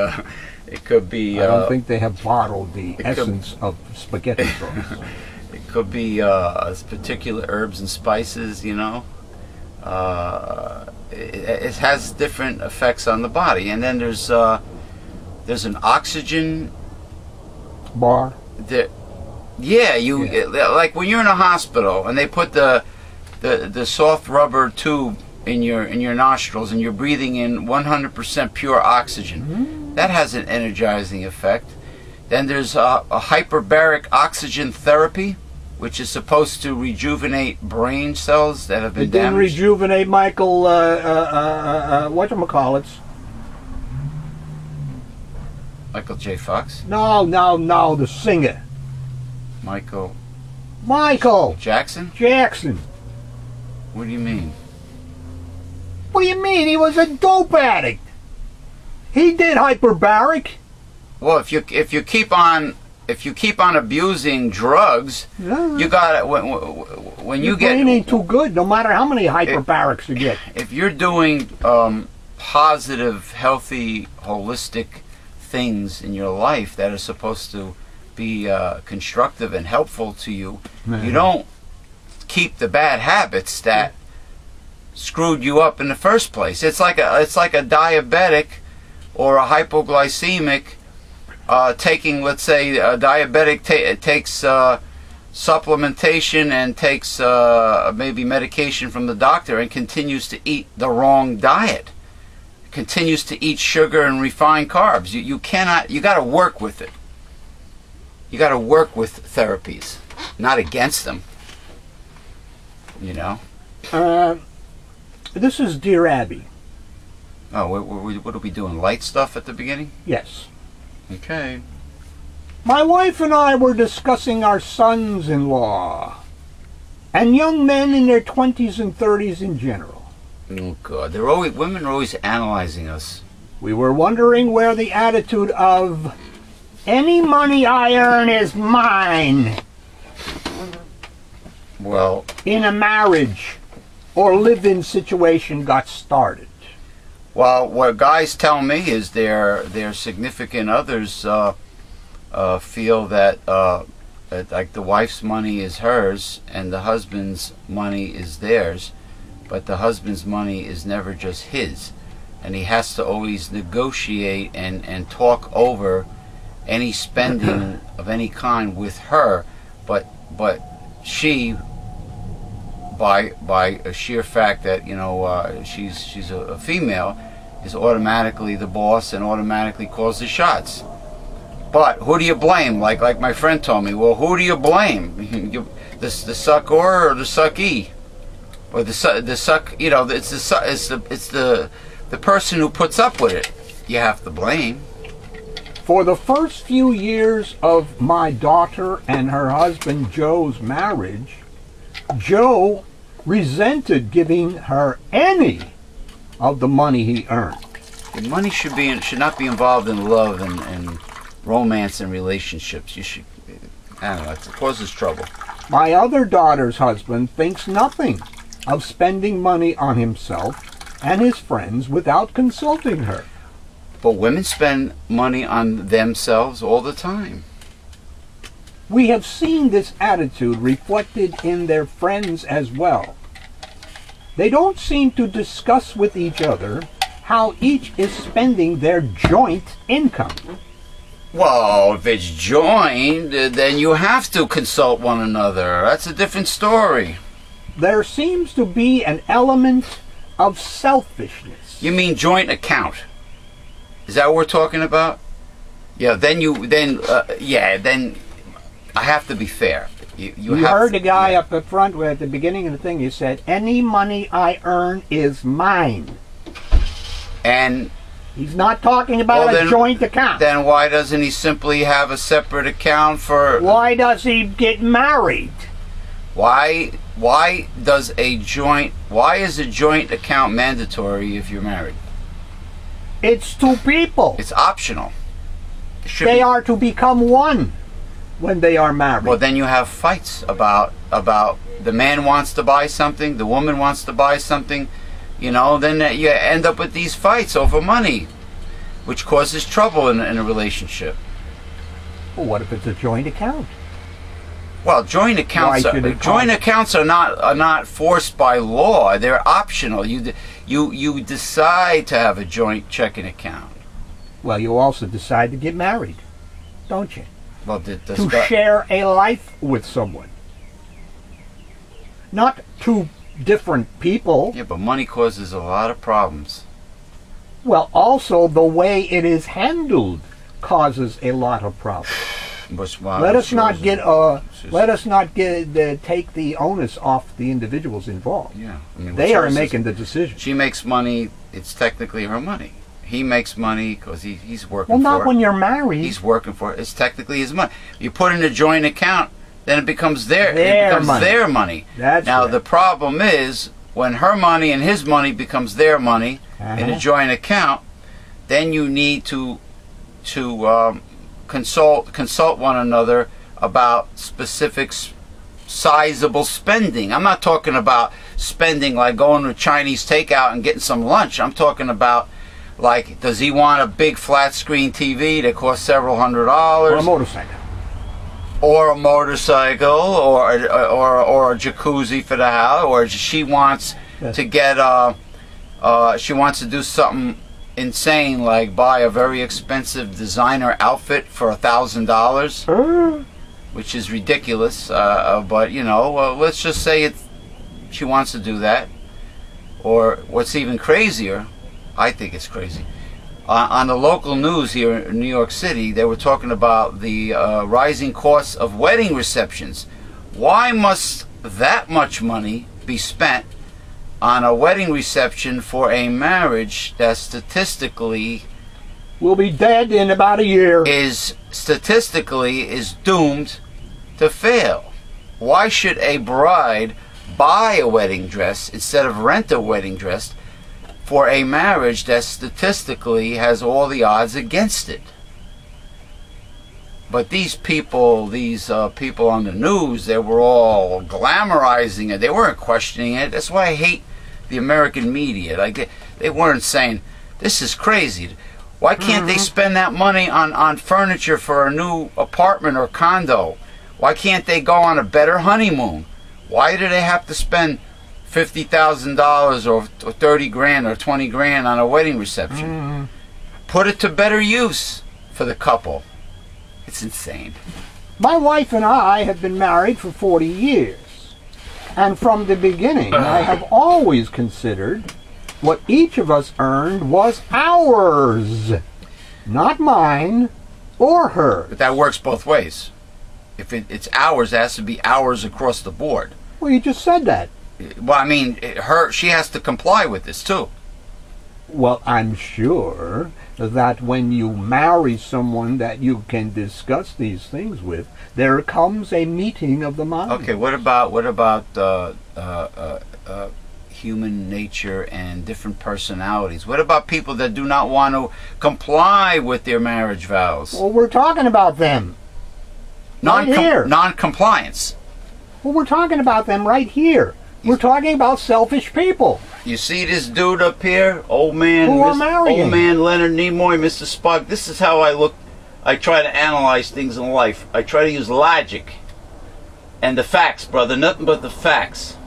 Uh, it could be. I Uh, don't think they have bottled the could- essence of spaghetti sauce. <laughs> It could be uh, particular herbs and spices, you know. Uh, it, it has different effects on the body, and then there's uh, there's an oxygen. Bar. That, yeah, you Yeah. it- like when you're in a hospital and they put the the the soft rubber tube in your in your nostrils and you're breathing in 100% pure oxygen. That has an energizing effect. Then there's a, a hyperbaric oxygen therapy, which is supposed to rejuvenate brain cells that have been It didn't damaged. rejuvenate Michael. Uh, uh, uh, uh, whatchamacallits? Michael J. Fox, No, no, no. The singer, Michael Michael Jackson. Jackson. What do you mean? What do you mean? He was a dope addict. He did hyperbaric. Well, if you if you keep on if you keep on abusing drugs, Yeah. you got it when when you Your get brain ain't too good, no matter how many hyperbarics you get. if you're doing um, positive, healthy, holistic things in your life that are supposed to be uh, constructive and helpful to you, you don't keep the bad habits that screwed you up in the first place. It's like a it's like a diabetic or a hypoglycemic uh, taking, let's say, a diabetic ta- takes uh, supplementation and takes uh, maybe medication from the doctor and continues to eat the wrong diet, continues to eat sugar and refined carbs. You, you cannot, you got to work with it. You got to work with therapies, not against them. You know? This is Dear Abby. Oh, what, what, what are we doing? Light stuff at the beginning? Yes. Okay. My wife and I were discussing our sons in law and young men in their 20s and 30s in general. Oh God, they're always women are always analyzing us. We were wondering where the attitude of any money I earn is mine Well, in a marriage or live in situation got started. well, what guys tell me is their their significant others uh, uh, feel that, uh, that like the wife's money is hers and the husband's money is theirs, but the husband's money is never just his, and he has to always negotiate and and talk over any spending <clears throat> of any kind with her, but but she by by a sheer fact that you know uh, she's she's a, a female is automatically the boss and automatically calls the shots. But who do you blame? Like like my friend told me. Well, who do you blame? <laughs> You- the the sucker or the sucky, or the the suck? You know, it's the it's the it's the the person who puts up with it. You have to blame. For the first few years of my daughter and her husband Joe's marriage, Joe resented giving her any of the money he earned. Money should be should not be involved in love and, and romance and relationships. You should. I don't know. It causes trouble. My other daughter's husband thinks nothing of spending money on himself and his friends without consulting her. But women spend money on themselves all the time. We have seen this attitude reflected in their friends as well. They don't seem to discuss with each other how each is spending their joint income. Well, if it's joined, uh, then you have to consult one another. That's a different story. there seems to be an element of selfishness. You mean joint account? Is that what we're talking about? Yeah. Then you then uh, yeah then I have to be fair. You, you, You heard to- the guy yeah. up at front where at the beginning of the thing you said, Any money I earn is mine. And He's not talking about Well, a joint account. then why doesn't he simply have a separate account for Why does he get married? why why does a joint why is a joint account mandatory if you're married? It's two people. It's optional. It They be- are to become one when they are married. Well, then you have fights about about the man wants to buy something, the woman wants to buy something, you know. Then you end up with these fights over money, which causes trouble in, in a relationship. Well, what if it's a joint account? Well, joint accounts are, joint accounts are not are not forced by law. They're optional. You you you decide to have a joint checking account. Well, you also decide to get married, don't you? Well, d- does to share a life with someone. Not two different people. yeah, but money causes a lot of problems. Well, also the way it is handled causes a lot of problems. <sighs> Let us not get uh, let us not get uh, take the onus off the individuals involved. Yeah, I mean, They are making the decision. She makes money. It's technically her money. He makes money because he, he's working Well, for not it. when you're married. He's working for it. It's technically his money. You put in a joint account, then it becomes their, Their it becomes money. their money. That's now right. the problem is when her money and his money becomes their money in a Uh-huh. joint account, then you need to to um, consult consult one another about specific sizable spending. I'm not talking about spending like going to a Chinese takeout and getting some lunch. I'm talking about like does he want a big flat screen TV that costs several hundred dollars? or a motorcycle. or a motorcycle or or or a jacuzzi for the house or she wants Yes. to get uh uh she wants to do something insane like buy a very expensive designer outfit for a thousand dollars which is ridiculous uh, uh, but you know uh, let's just say it she wants to do that or what's even crazier i think it's crazy uh, on the local news here in New York City, they were talking about the uh, rising costs of wedding receptions. Why must that much money be spent on a wedding reception for a marriage that statistically we'll be dead in about a year. is statistically is doomed to fail? Why should a bride buy a wedding dress instead of rent a wedding dress for a marriage that statistically has all the odds against it? But these people, these uh, people on the news, they were all glamorizing it. They weren't questioning it. That's why I hate the American media. Like they, they weren't saying, "This is crazy." Why can't they spend that money on, on furniture for a new apartment or condo? Why can't they go on a better honeymoon? Why do they have to spend fifty thousand dollars or or thirty grand or twenty grand on a wedding reception? Mhm. Put it to better use for the couple. It's insane. My wife and I have been married for 40 years. And from the beginning, <laughs> I have always considered what each of us earned was ours, not mine or hers. But that works both ways. If it, it's ours, it has to be ours across the board. Well, you just said that. Well, I mean, her she has to comply with this too. Well, I'm sure that when you marry someone that you can discuss these things with, there comes a meeting of the mind. Okay, what about what about uh, uh, uh, uh, human nature and different personalities? What about people that do not want to comply with their marriage vows? Well, we're talking about them. right here. non-compliance. Well, we're talking about them right here. We're talking about selfish people. You see this dude up here, old man, Who are marrying? old man Leonard Nimoy, Mr. Spock. This is how I look. I try to analyze things in life. I try to use logic and the facts, brother. Nothing but the facts.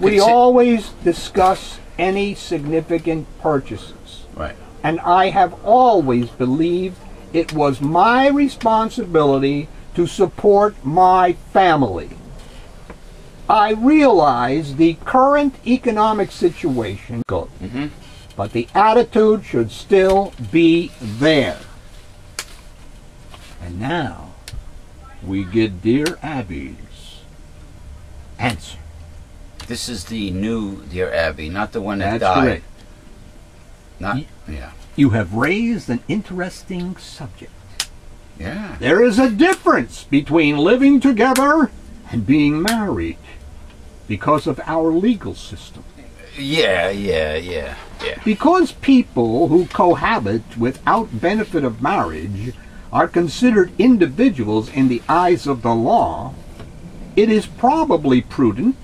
We Consi- always discuss any significant purchases. Right. And I have always believed it was my responsibility to support my family. I realize the current economic situation good, hmm but the attitude should still be there. And now we get Dear Abby's answer. This is the new Dear Abby, not the one that That's died. correct. Not Ye- yeah. You have raised an interesting subject. Yeah. There is a difference between living together and being married because of our legal system. Yeah, yeah, yeah, yeah. Because people who cohabit without benefit of marriage are considered individuals in the eyes of the law, it is probably prudent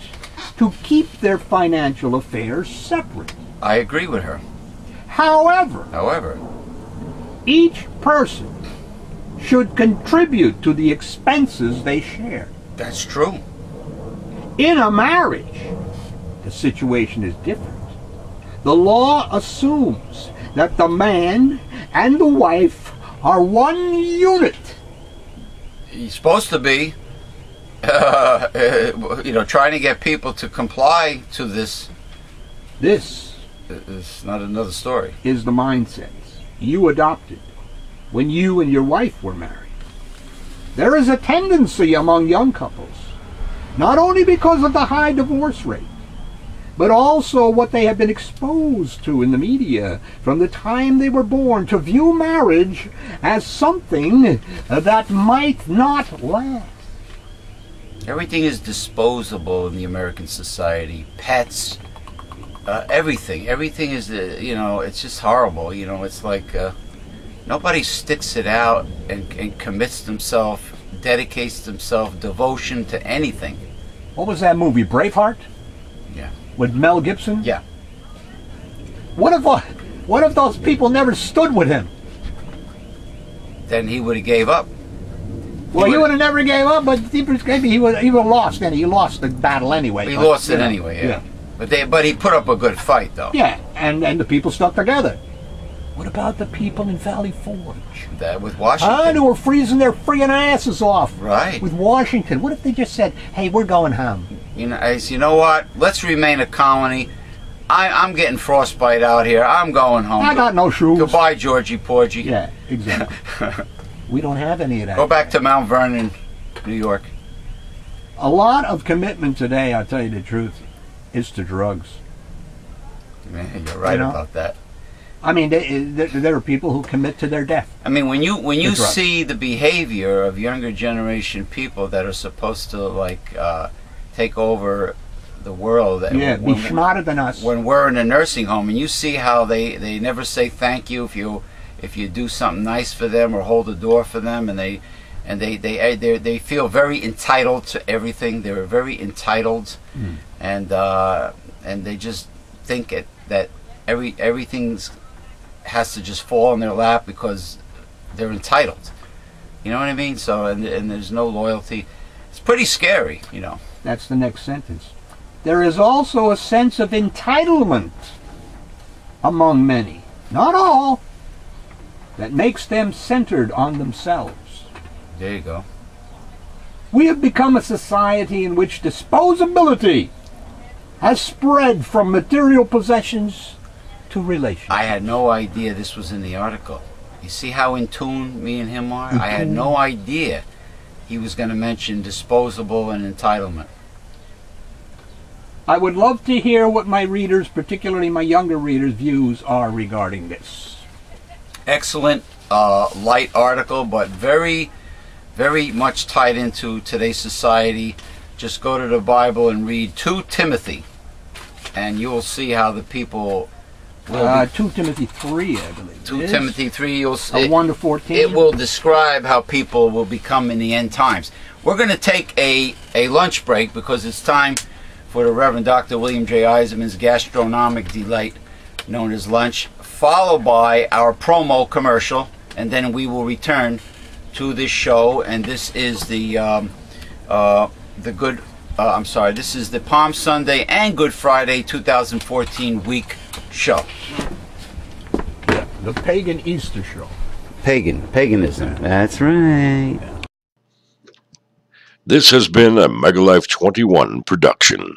to keep their financial affairs separate. I agree with her. However, However, each person should contribute to the expenses they share. that's true. In a marriage, the situation is different. The law assumes that the man and the wife are one unit. He's supposed to be, <laughs> uh, you know, trying to get people to comply to this This is not another story. is the mindset you adopted when you and your wife were married. There is a tendency among young couples, not only because of the high divorce rate, but also what they have been exposed to in the media from the time they were born, to view marriage as something that might not last. Everything is disposable in the American society. Pets, uh, everything. Everything is, uh, you know, it's just horrible. You know, it's like uh, nobody sticks it out and, and commits themselves, dedicates himself devotion to anything. What was that movie, Braveheart? Yeah. With Mel Gibson? Yeah. What if, what if those people never stood with him? Then he would have gave up. Well, He he would- have never gave up, but he maybe he would he would have lost. Then he lost the battle anyway. He but, lost it know, anyway. Yeah. But they, but he put up a good fight though. yeah, and and the people stuck together. What about the people in Valley Forge? That with Washington. Ah, they were freezing their freaking asses off. Right. With Washington, what if they just said, "Hey, we're going home"? You know, I said, you know what? Let's remain a colony. I, I'm getting frostbite out here. I'm going home. I got no shoes. Goodbye, Georgie Porgy. Yeah, exactly. <laughs> we don't have any of that. Go back to Mount Vernon, New York. A lot of commitment today, I'll tell you the truth, is to drugs. Man, you're right You know? about that. I mean, they, there, there are people who commit to their death. I mean, when you when you The see the behavior of younger generation people that are supposed to like uh, take over the world, that Yeah, be smarter than us. when we're in a nursing home, and you see how they they never say thank you if you if you do something nice for them or hold the door for them, and they and they they they they feel very entitled to everything. They're very entitled, Mm. and uh, and they just think it, that every everything's has to just fall in their lap because they're entitled. You know what I mean? So and and there's no loyalty. It's pretty scary, you know. That's the next sentence. There is also a sense of entitlement among many, not all, that makes them centered on themselves. There you go. We have become a society in which disposability has spread from material possessions to relationships. I had no idea this was in the article. You see how in tune me and him are? I had no idea he was going to mention disposable and entitlement. I would love to hear what my readers, particularly my younger readers' views are regarding this. Excellent, uh, light article, but very, very much tied into today's society. Just go to the Bible and read 2 Timothy, and you will see how the people Uh, be. 2 Timothy 3, I believe. 2 it is. Timothy 3, you'll see. 1 to 14. It will describe how people will become in the end times. We're going to take a, a lunch break because it's time for the Reverend Dr. William J. Eisenman's gastronomic delight known as lunch, followed by our promo commercial, and then we will return to this show. And this is the um, uh, the good. Uh, I'm sorry. This is the Palm Sunday and Good Friday 2014 week show. The Pagan Easter Show. Pagan, paganism. That's right. This has been a Megalife 21 production.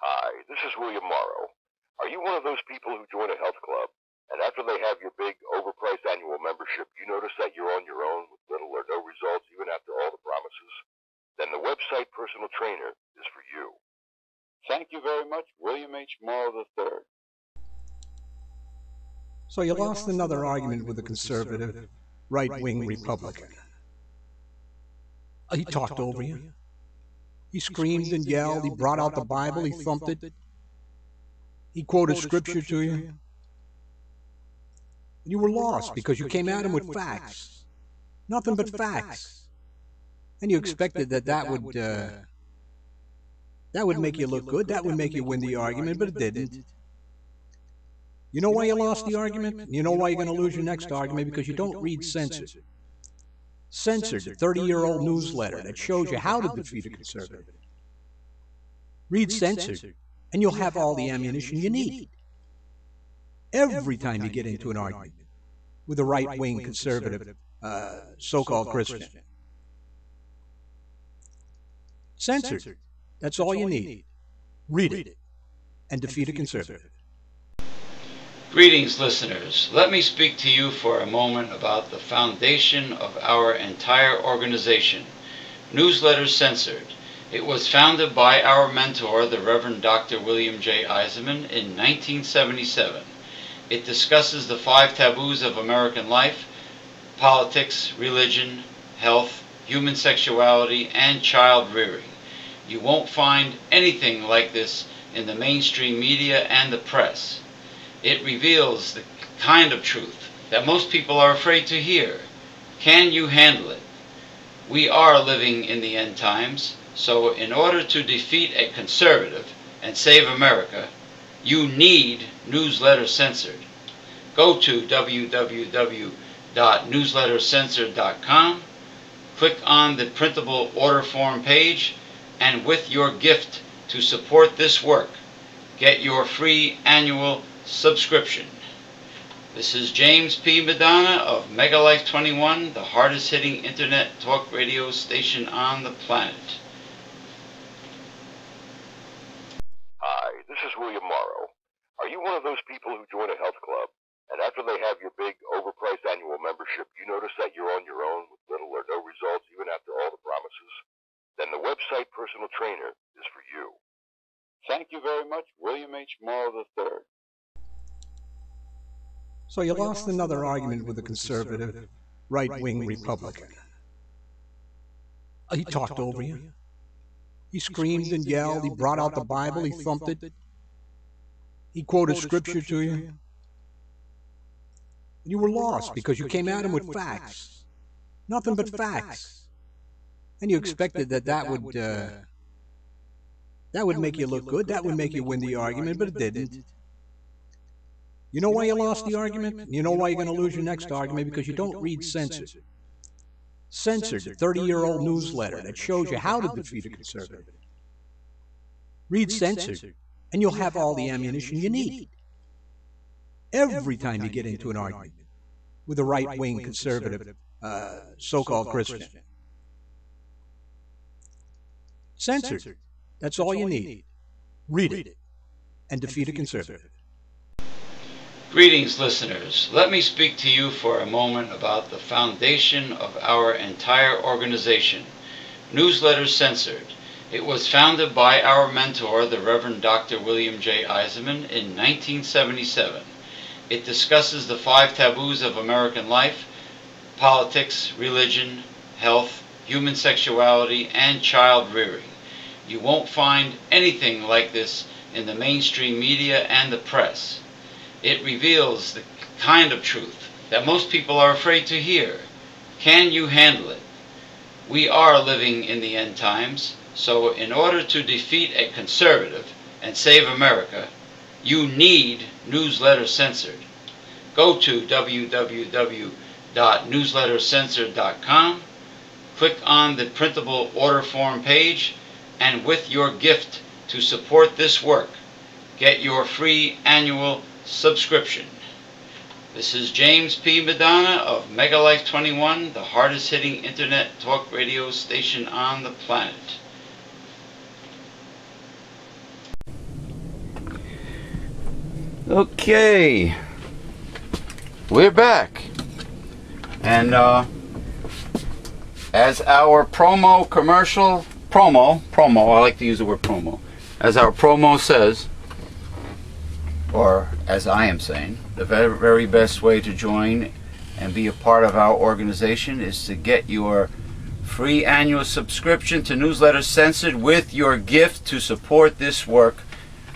Hi, this is William Morrow. Are you one of those people who join a health club, and after they have your big, overpriced annual membership, you notice that you're on your own with little or no results even after all the promises? Then the website personal trainer is for you. Thank you very much, William H. Morrow III. So you lost another argument with a conservative, right-wing Republican. He talked over you. He screamed and yelled. He brought out the Bible. He thumped it. He quoted scripture to you. You were lost because you came at him with facts. Nothing but facts. And you expected that that would, uh, that would make you look good. That would make you win the argument, but it didn't. You know why you lost the argument? You know why you're going to lose your next argument? Because you don't read censored. Censored, 30-year-old newsletter that shows you how to defeat a conservative. Read censored, and you'll have all the ammunition you need. Every time you get into an argument with a right-wing conservative, uh, so-called Christian. Censored. That's all you need. Read it and defeat a conservative. Greetings, listeners. Let me speak to you for a moment about the foundation of our entire organization, Newsletter Censored. It was founded by our mentor, the Reverend Dr. William J. Eisenman, in 1977. It discusses the five taboos of American life politics, religion, health, human sexuality, and child rearing. You won't find anything like this in the mainstream media and the press. It reveals the kind of truth that most people are afraid to hear. Can you handle it? We are living in the end times, so in order to defeat a conservative and save America, you need Newsletter Censored. Go to www.newslettercensored.com, click on the printable order form page, and with your gift to support this work, get your free annual subscription. This is James P. Madonna of Megalife 21, the hardest hitting internet talk radio station on the planet. Hi, this is William Morrow. Are you one of those people who join a health club, and after they have your big, overpriced annual membership, you notice that you're on your own with little or no results even after all the promises? Then the website personal trainer is for you. Thank you very much, William H. Morrow III. So you lost another argument with a conservative, right-wing Republican. He talked over you. He screamed and yelled. He brought out the Bible. He thumped it. He quoted scripture to you. You were lost because you came at him with facts. Nothing but facts. And you expected that that would, uh, that would make you look good. That would make you win the argument, but it didn't. You know why you lost the argument? You know why you're going to lose your next argument? Because you don't read censored. Censored, 30-year-old newsletter that shows you how to defeat a conservative. Read censored, and you'll have all the ammunition you need. Every time you get into an argument with a right-wing conservative, uh, so-called Christian. Censored. That's all you need. Read it and defeat a conservative. Greetings, listeners. Let me speak to you for a moment about the foundation of our entire organization, Newsletter Censored. It was founded by our mentor, the Reverend Dr. William J. Eisenman, in 1977. It discusses the five taboos of American life politics, religion, health, human sexuality, and child rearing. You won't find anything like this in the mainstream media and the press. It reveals the kind of truth that most people are afraid to hear. Can you handle it? We are living in the end times, so in order to defeat a conservative and save America, you need Newsletter Censored. Go to www.newslettercensored.com, click on the printable order form page, and with your gift to support this work, get your free annual subscription. This is James P. Madonna of Mega Life 21, the hardest hitting internet talk radio station on the planet. Okay, we're back. And uh, as our promo commercial, promo, promo, I like to use the word promo, as our promo says, or as I am saying, the very, best way to join and be a part of our organization is to get your free annual subscription to Newsletter Censored with your gift to support this work.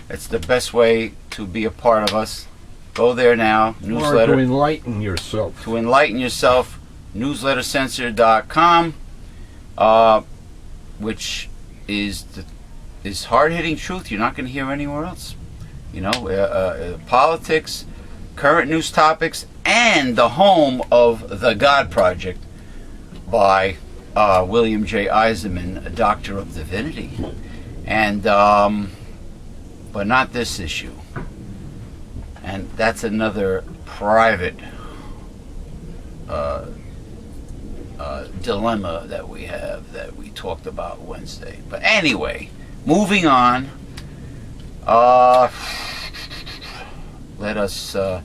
It's the best way to be a part of us. Go there now, Or newsletter to enlighten yourself. to enlighten yourself newslettercensored.com. uh, which is the, is hard-hitting truth you're not going to hear anywhere else. You know uh, uh, politics current news topics and the home of the god project by uh, william j. Eisenman a doctor of divinity. And um, but not this issue. And that's another private uh, dilemma that we have that we talked about Wednesday. But anyway, moving on. Uh, let us uh,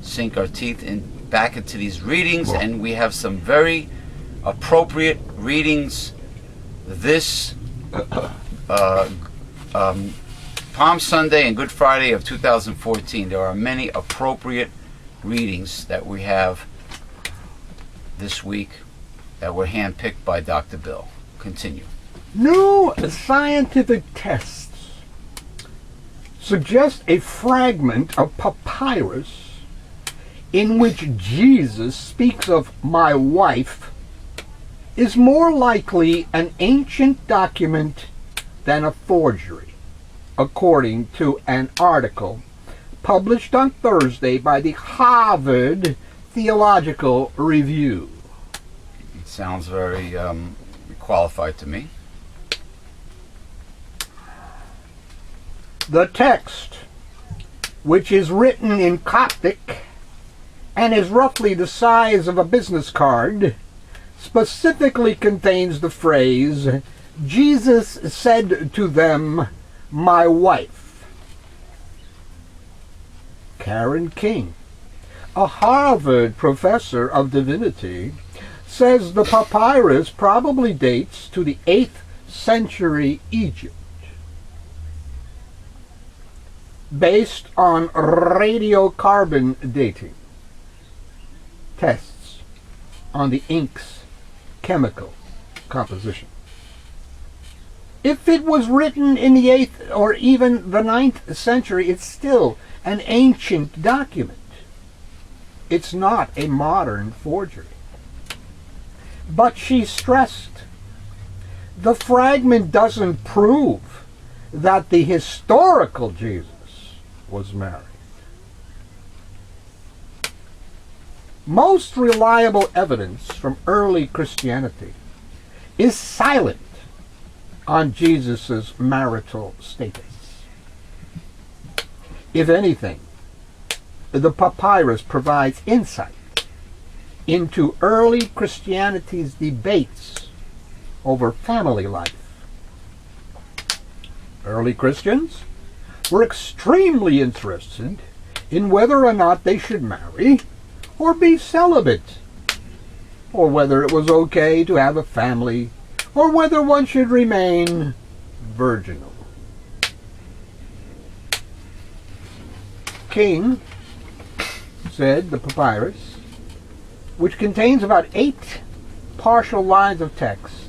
sink our teeth in back into these readings, and we have some very appropriate readings this uh, um, Palm Sunday and Good Friday of 2014. There are many appropriate readings that we have this week that were handpicked by Dr. Bill. Continue. New scientific tests suggest a fragment of papyrus in which Jesus speaks of my wife is more likely an ancient document than a forgery, according to an article published on Thursday by the Harvard Theological Review. Sounds very um, qualified to me. The text, which is written in Coptic and is roughly the size of a business card, specifically contains the phrase, Jesus said to them, My wife. Karen King, a Harvard professor of divinity, says the papyrus probably dates to the 8th century Egypt. Based on radiocarbon dating tests on the ink's chemical composition. If it was written in the 8th or even the ninth century, it's still an ancient document. It's not a modern forgery. But she stressed the fragment doesn't prove that the historical Jesus was married. Most reliable evidence from early Christianity is silent on Jesus' marital status. If anything, the papyrus provides insight into early Christianity's debates over family life. Early Christians were extremely interested in whether or not they should marry or be celibate, or whether it was okay to have a family, or whether one should remain virginal. King said the papyrus, which contains about eight partial lines of text,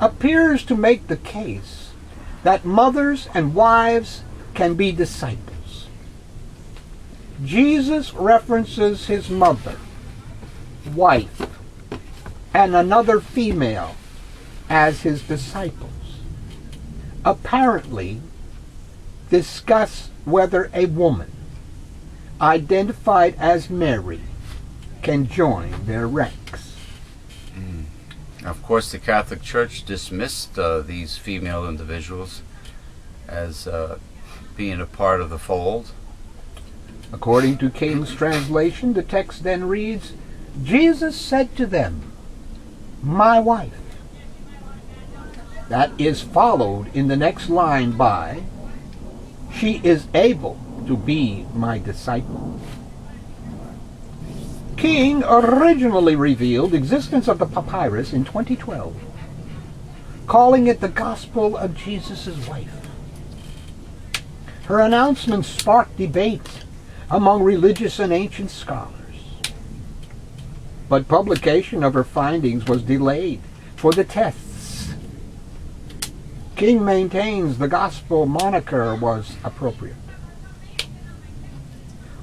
appears to make the case that mothers and wives can be disciples. Jesus references his mother, wife, and another female as his disciples. Apparently, discuss whether a woman identified as Mary can join their ranks. Of course, the Catholic Church dismissed uh, these female individuals as uh, being a part of the fold. According to King's translation, the text then reads, Jesus said to them, My wife. That is followed in the next line by, She is able to be my disciple. King originally revealed existence of the papyrus in 2012, calling it the Gospel of Jesus' wife. Her announcement sparked debate among religious and ancient scholars. But publication of her findings was delayed for the tests. King maintains the gospel moniker was appropriate.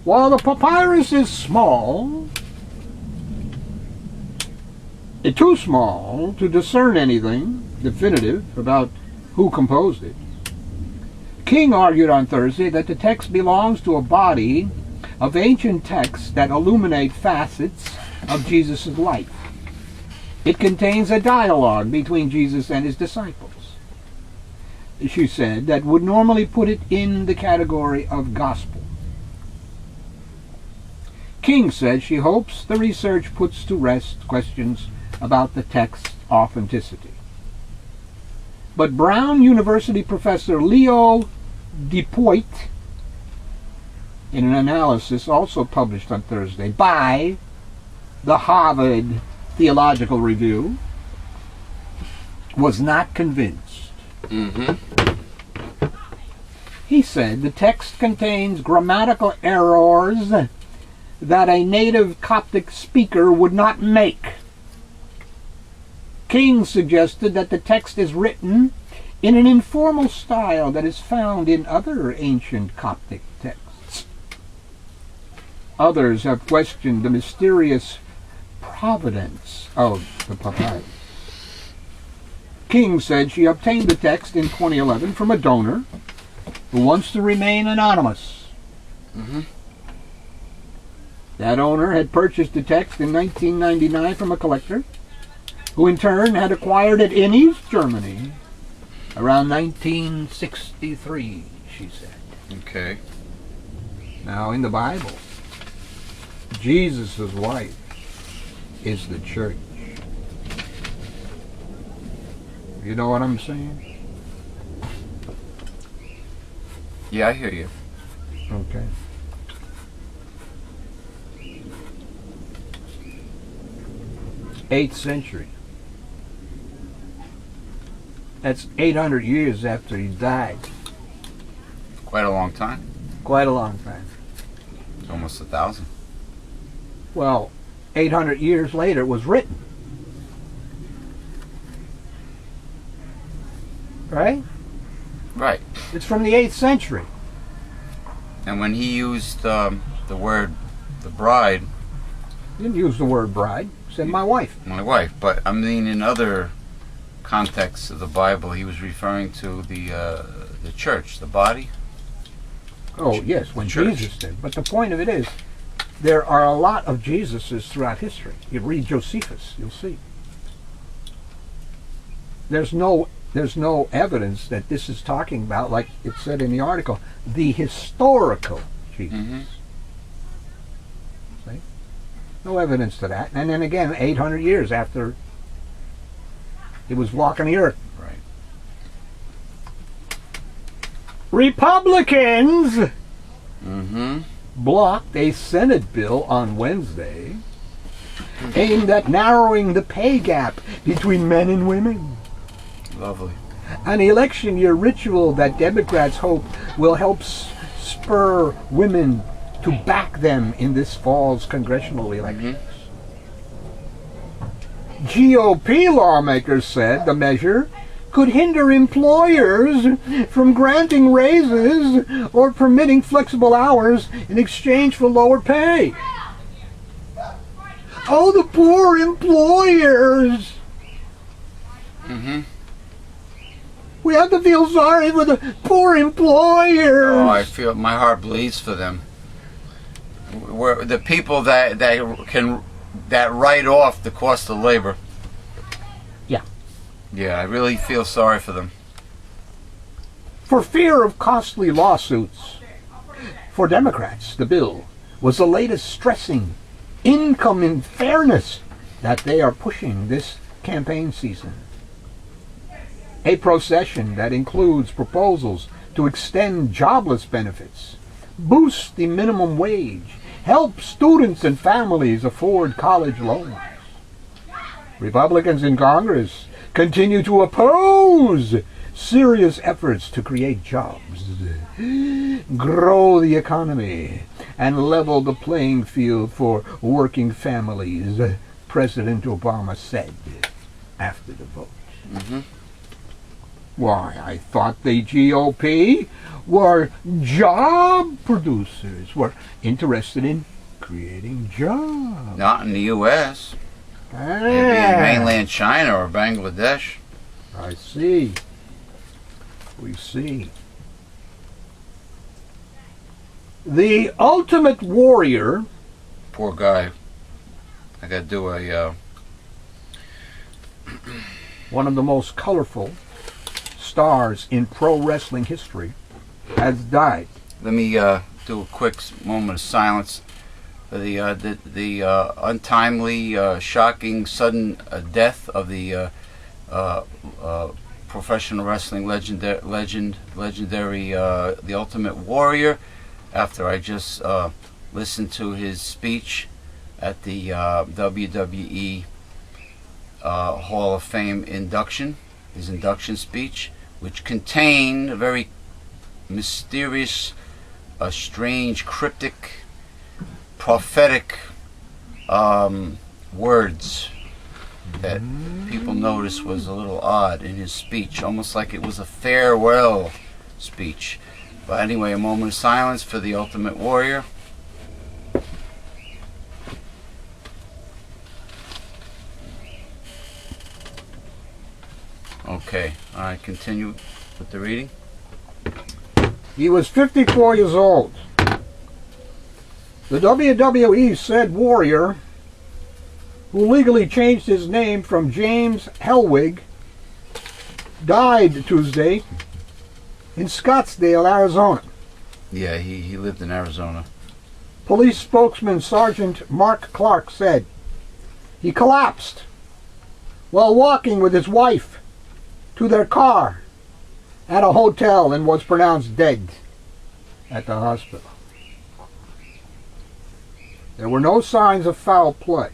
While the papyrus is small, too small to discern anything definitive about who composed it, King argued on Thursday that the text belongs to a body of ancient texts that illuminate facets of Jesus' life. It contains a dialogue between Jesus and his disciples. She said that would normally put it in the category of gospel. King said she hopes the research puts to rest questions about the text's authenticity. But Brown University professor Leo Depuydt, in an analysis also published on Thursday by the Harvard Theological Review, was not convinced. Mm-hmm. He said the text contains grammatical errors that a native Coptic speaker would not make. King suggested that the text is written in an informal style that is found in other ancient Coptic texts. Others have questioned the mysterious providence of the papyrus. King said she obtained the text in 2011 from a donor who wants to remain anonymous. Mm-hmm. That owner had purchased the text in 1999 from a collector, who in turn had acquired it in East Germany around 1963, she said. Okay. Now, in the Bible, Jesus' wife is the church. You know what I'm saying? Yeah, I hear you. Okay. Eighth century. That's 800 years after he died. Quite a long time. Quite a long time. It's almost a thousand. Well, 800 years later it was written. Right? Right. It's from the 8th century. And when he used um, the word the bride, He didn't use the word bride. He said my wife. my wife, but I mean in other contexts of the Bible, he was referring to the uh, the church, the body. Oh, yes, when Church. Jesus did. But the point of it is, there are a lot of Jesuses throughout history. You read Josephus, you'll see. There's no there's no evidence that this is talking about, like it said in the article, the historical Jesus. Mm-hmm. No evidence to that. And then again, 800 years after he was walking the earth. Right. Republicans Mm-hmm. blocked a Senate bill on Wednesday aimed at narrowing the pay gap between men and women. Lovely. An election year ritual that Democrats hope will help s- spur women to back them in this fall's congressional elections. GOP lawmakers said the measure could hinder employers from granting raises or permitting flexible hours in exchange for lower pay. Oh, the poor employers! Mm-hmm. We have to feel sorry for the poor employers. Oh, I feel my heart bleeds for them. Where the people that that can that write off the cost of labor. Yeah. Yeah, I really feel sorry for them. for fear of costly lawsuits For Democrats, the bill was the latest stressing income and fairness that they are pushing this campaign season. A procession that includes proposals to extend jobless benefits, boost the minimum wage, help students and families afford college loans. Republicans in Congress continue to oppose serious efforts to create jobs, grow the economy, and level the playing field for working families, President Obama said after the vote. Mhm. Why, I thought the GOP were job producers, were interested in creating jobs. Not in the U.S. Maybe in Ah, mainland China or Bangladesh. I see. We see. The Ultimate Warrior Poor guy. I got to do a. Uh, one of the most colorful stars in pro wrestling history, has died. let me uh, do a quick moment of silence for the uh, the, the uh, untimely, uh, shocking, sudden uh, death of the uh, professional wrestling legend, legend, legendary, the Ultimate Warrior. After I just listened to his speech at the WWE Hall of Fame induction, his induction speech, which contained a very mysterious, a strange, cryptic, prophetic um, words that people noticed was a little odd in his speech, almost like it was a farewell speech. But anyway, a moment of silence for the Ultimate Warrior. Okay, I continue with the reading. He was 54 years old. The WWE said Warrior, who legally changed his name from James Hellwig, died Tuesday in Scottsdale, Arizona. Yeah, he, he lived in Arizona. Police spokesman Sergeant Mark Clark said he collapsed while walking with his wife to their car at a hotel and was pronounced dead at the hospital. There were no signs of foul play.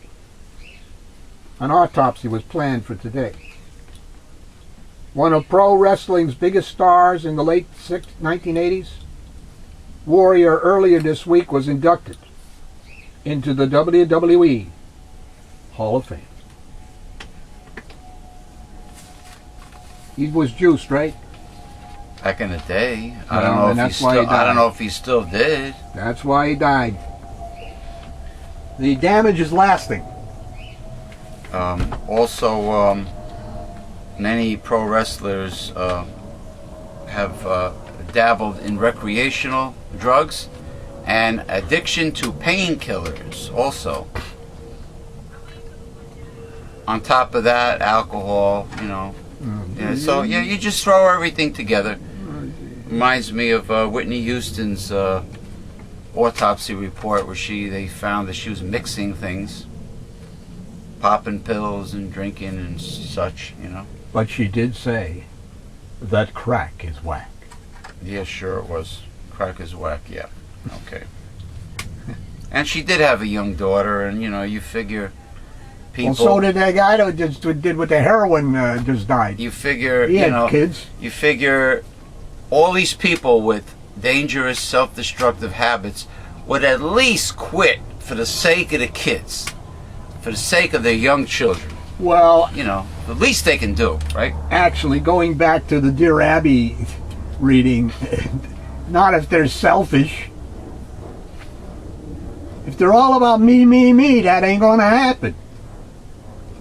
An autopsy was planned for today. One of pro wrestling's biggest stars in the late six- 1980s, Warrior earlier this week was inducted into the WWE Hall of Fame. He was juiced, right? Back in the day, I don't know if he why still. he I don't know if he still did. That's why he died. The damage is lasting. Um, also, um, many pro wrestlers uh, have uh, dabbled in recreational drugs and addiction to painkillers. Also, on top of that, alcohol. You know, yeah, so yeah, you just throw everything together. Reminds me of uh, Whitney Houston's uh, autopsy report, where she they found that she was mixing things, popping pills and drinking and such. You know. But she did say that crack is whack. Yeah, sure it was. Crack is whack. Yeah. Okay. <laughs> and she did have a young daughter, and you know, you figure people. Well, so did that guy that just did with the heroin uh, just died. you figure, He you know, kids. you figure all these people with dangerous self-destructive habits would at least quit for the sake of the kids, for the sake of their young children. Well, You know, the least they can do, right? actually, going back to the Dear Abby reading, <laughs> not if they're selfish. If they're all about me, me, me, that ain't gonna happen.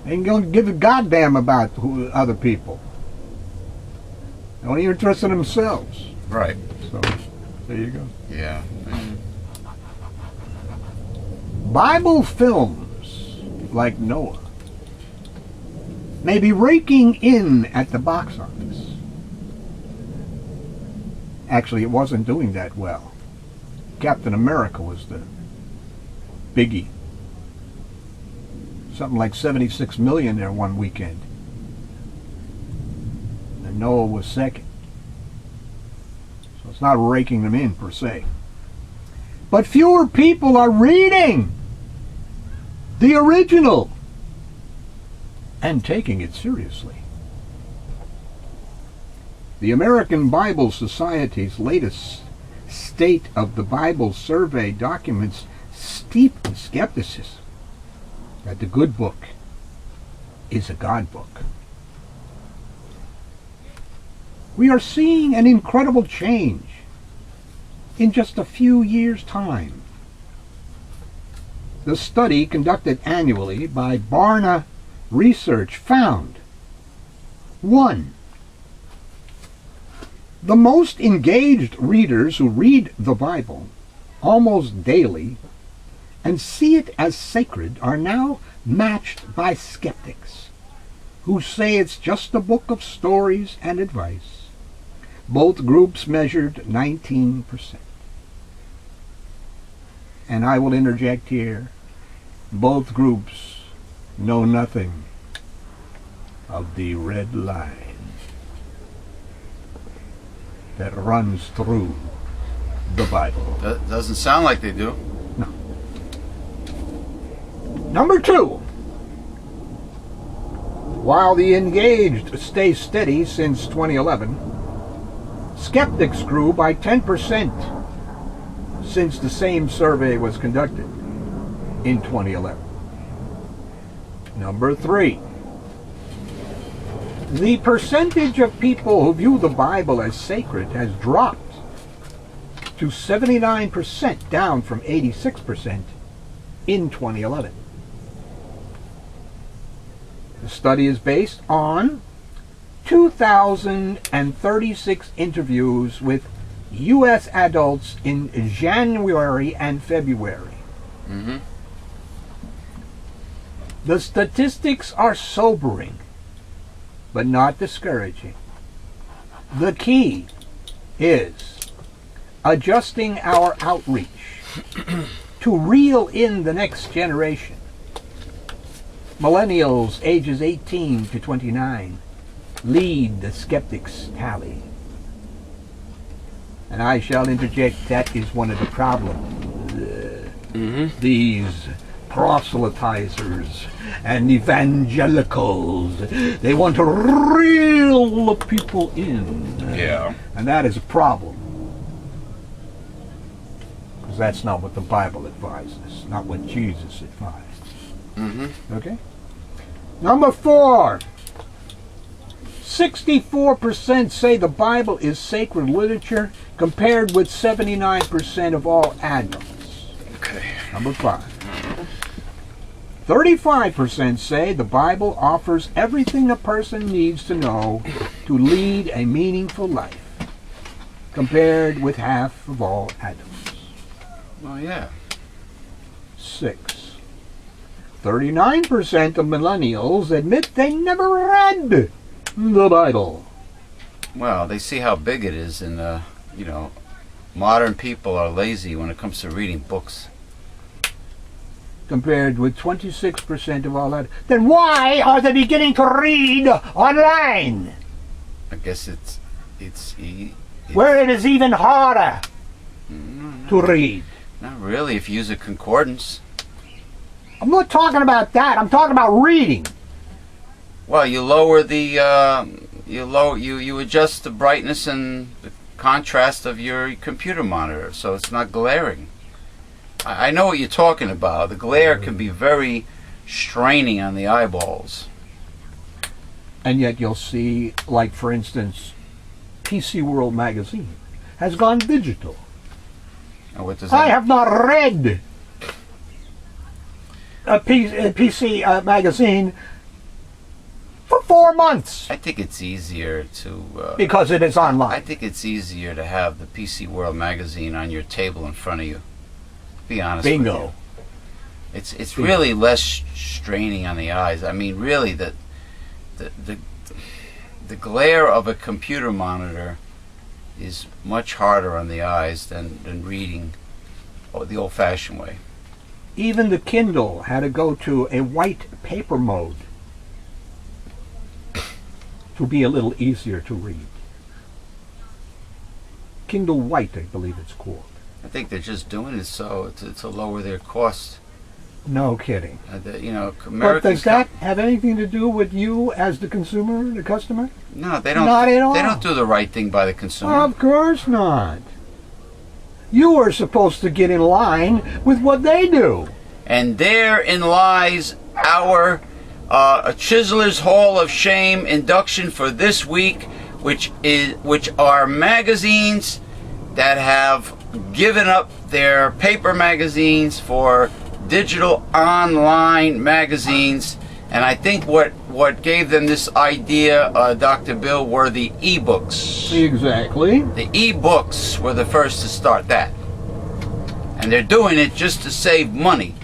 They ain't gonna give a goddamn about who, other people. Only interested in themselves. Right. So, there you go. Yeah. Bible films like Noah may be raking in at the box office. Actually, it wasn't doing that well. Captain America was the biggie. Something like 76 million there one weekend. Noah was second. So it's not raking them in per se. But fewer people are reading the original and taking it seriously. The American Bible Society's latest State of the Bible survey documents steep skepticism that the good book is a God book. We are seeing an incredible change in just a few years' time. The study conducted annually by Barna Research found 1. The most engaged readers who read the Bible almost daily and see it as sacred are now matched by skeptics who say it's just a book of stories and advice. Both groups measured 19%. And I will interject here, both groups know nothing of the red line that runs through the Bible. That doesn't sound like they do. No. Number two, while the engaged stay steady since 2011, skeptics grew by 10% since the same survey was conducted in 2011. Number three, the percentage of people who view the Bible as sacred has dropped to 79%, down from 86% in 2011. The study is based on 2,036 interviews with U.S. adults in January and February. Mm-hmm. The statistics are sobering, but not discouraging. The key is adjusting our outreach to reel in the next generation. Millennials ages 18 to 29 lead the skeptics tally. And I shall interject that is one of the problems. Mm-hmm. These proselytizers and evangelicals, they want to reel the people in. Yeah. And that is a problem. Because that's not what the Bible advises, not what Jesus advised. Mm-hmm. Okay? Number four. 64% say the Bible is sacred literature compared with 79% of all adults. Okay. Number five. 35% say the Bible offers everything a person needs to know to lead a meaningful life compared with half of all adults. Well, yeah. Six. 39% of millennials admit they never read the Bible. Well, they see how big it is, and uh, you know, modern people are lazy when it comes to reading books. compared with 26% of all that. Then why are they beginning to read online, I guess it's it's, e- it's where it is even harder to read? not really if you use a concordance. I'm not talking about that. I'm talking about reading. Well, you lower the uh, you low you you adjust the brightness and the contrast of your computer monitor so it's not glaring. I, I know what you're talking about. The glare can be very straining on the eyeballs. And yet you'll see, like for instance, PC World magazine has gone digital. Now, what does I that? have not read a, P, a PC uh, magazine for four months I think it's easier to. Uh, because it is online. I think it's easier to have the PC World magazine on your table in front of you. Be honest. with Bingo. It's it's Bingo. really less straining on the eyes. I mean, really, the the the the glare of a computer monitor is much harder on the eyes than than reading the old-fashioned way. Even the Kindle had to go to a white paper mode to be a little easier to read. Kindle White, I believe it's called. I think they're just doing it so to, to lower their costs. No kidding. Uh, the, you know, But does that have anything to do with you as the consumer, the customer? No, they don't. Not at all. They don't do the right thing by the consumer. Of course not. You are supposed to get in line with what they do. and therein lies our uh, Chiseler's Hall of Shame induction for this week, which is which are magazines that have given up their paper magazines for digital online magazines. And I think what what gave them this idea, uh, Dr. Bill, were the e-books. Exactly. The e-books were the first to start that. And they're doing it just to save money,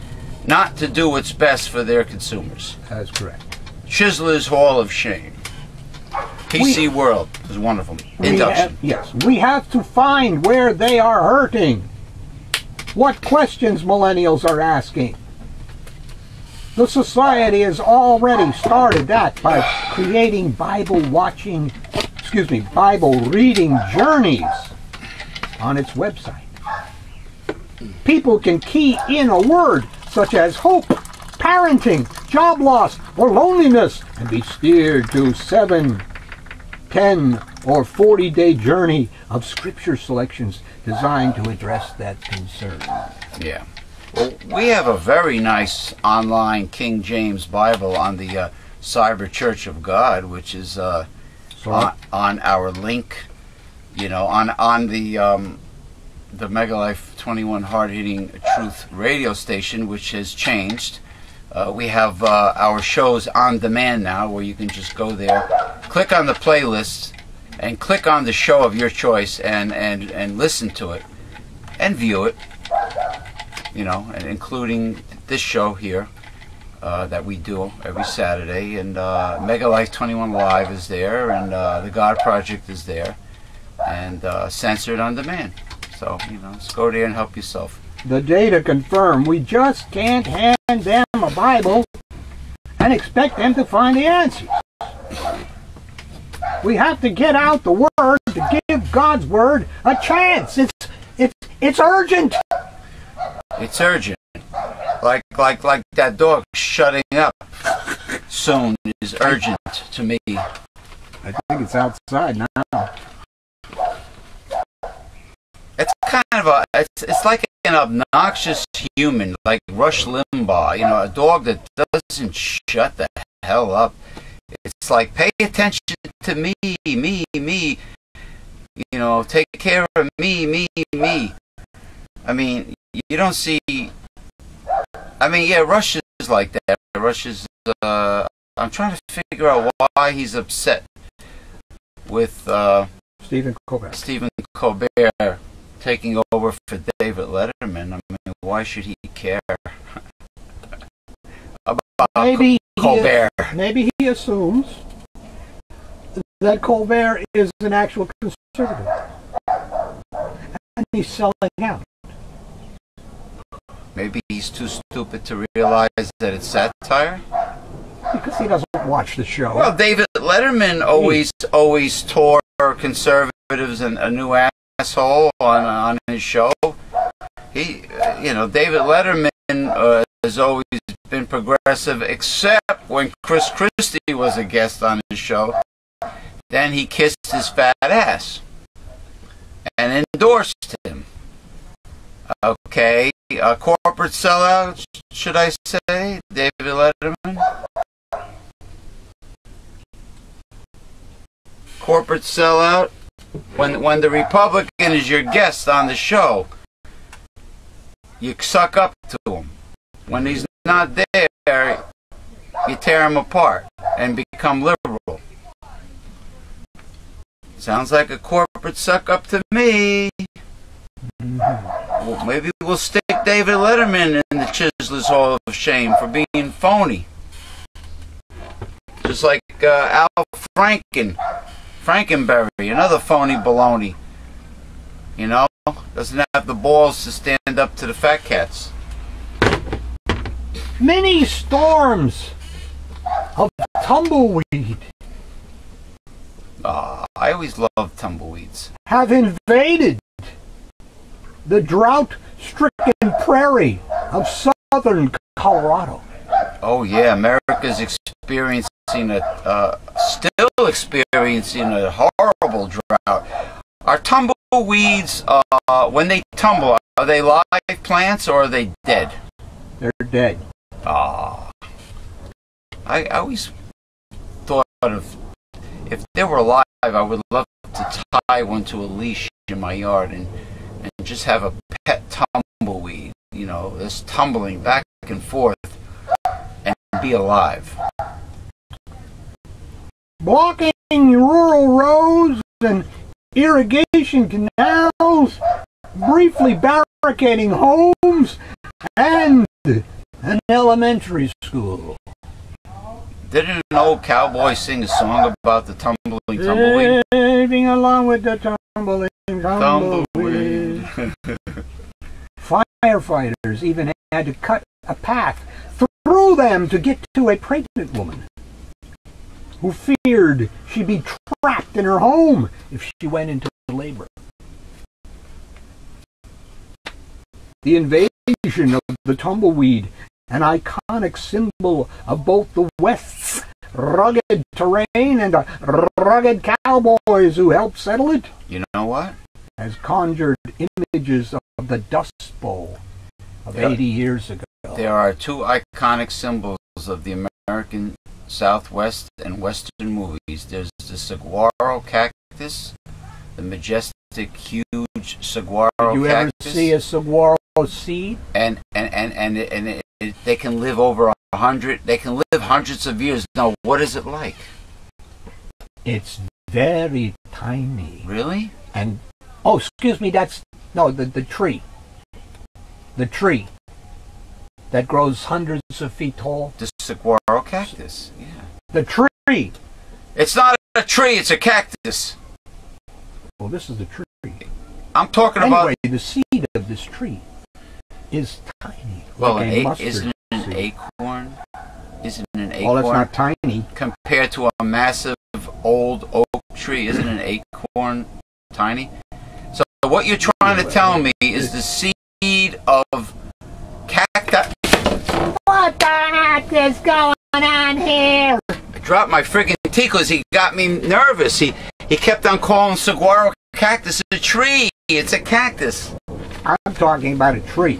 not to do what's best for their consumers. That's correct. Chiseler's Hall of Shame. PC World is wonderful. We Induction. have- yes, we have to find where they are hurting. What questions millennials are asking. The society has already started that by creating Bible watching, excuse me, Bible reading journeys on its website. People can key in a word such as hope, parenting, job loss, or loneliness and be steered to seven, ten, or 40 day journey of scripture selections designed to address that concern. Yeah. Well, we have a very nice online King James Bible on the uh, Cyber Church of God, which is uh, on, on our link. You know, on on the um, the Megalife 21 Hard Hitting Truth radio station, which has changed. Uh, we have uh, our shows on demand now, where you can just go there, click on the playlist, and click on the show of your choice, and and and listen to it, and view it. You know, and including this show here uh, that we do every Saturday, and uh, Mega Life 21 Live is there, and uh, the God Project is there, and uh, Censored on Demand. So you know, just go there and help yourself. the data confirm we just can't hand them a Bible and expect them to find the answers. We have to get out the word to give God's word a chance. It's it's it's urgent. It's urgent. Like like like that dog shutting up soon is urgent to me. I think it's outside now. It's kind of a it's it's like an obnoxious human, like Rush Limbaugh. You know, a dog that doesn't shut the hell up. It's like pay attention to me, me, me. You know, take care of me, me, me. I mean, you don't see. I mean, yeah, Rush is like that. Rush is. Uh, I'm trying to figure out why he's upset with uh, Stephen Colbert. Stephen Colbert taking over for David Letterman. I mean, why should he care <laughs> about Maybe he, Colbert? maybe he assumes that Colbert is an actual conservative. And he's selling out. Maybe he's too stupid to realize that it's satire. Because he doesn't watch the show. Well, David Letterman always always tore conservatives and a new asshole on on his show. He, uh, you know, David Letterman uh, has always been progressive, except when Chris Christie was a guest on his show. Then he kissed his fat ass and endorsed him. Okay, a corporate sellout, should I say, David Letterman? corporate sellout. When when the Republican is your guest on the show, you suck up to him. When he's not there, you tear him apart and become liberal. Sounds like a corporate suck up to me. Well, maybe we'll stick David Letterman in the Chiseler's Hall of Shame for being phony. Just like uh, Al Franken. Frankenberry, another phony baloney. You know, doesn't have the balls to stand up to the fat cats. Many storms of tumbleweed Ah, I always love tumbleweeds. have invaded the drought stricken prairie of southern Colorado. Oh yeah, America's experiencing a uh, experiencing a horrible drought. Are tumbleweeds uh, when they tumble? Are they live plants or are they dead? They're dead. Ah, I, I always thought of if they were alive, I would love to tie one to a leash in my yard and and just have a pet tumbleweed. You know, just tumbling back and forth and be alive. Blocking rural roads and irrigation canals, briefly barricading homes and an elementary school. Didn't an old cowboy sing a song about the tumbling tumbleweed? Driving along with the tumbling tumbleweed. Tumbleweed. Firefighters even had to cut a path through them to get to a pregnant woman who feared she'd be trapped in her home if she went into labor. The invasion of the tumbleweed, an iconic symbol of both the West's rugged terrain and the rugged cowboys who helped settle it, you know what? has conjured images of the Dust Bowl of Yeah. 80 years ago. There are two iconic symbols of the American Southwest and Western movies. There's the saguaro cactus, the majestic, huge saguaro Did you ever cactus, see a saguaro seed? and and and and, and it, it, they can live over a hundred. They can live hundreds of years. Now, what is it like? It's very tiny. Really? And oh, excuse me, that's no the the tree. The tree that grows hundreds of feet tall. The saguaro cactus. Yeah. The tree. It's not a tree. It's a cactus. Well, this is the tree. I'm talking Anyway, about. the seed of this tree is tiny. Well, like an a isn't it an seed. acorn? Isn't it an acorn? Well, it's not tiny. compared to a massive old oak tree, isn't an acorn tiny? So what you're trying to tell me is the seed of. What the heck is going on here? I dropped my friggin' tickles. He got me nervous. He he kept on calling saguaro cactus a tree. It's a cactus. I'm talking about a tree.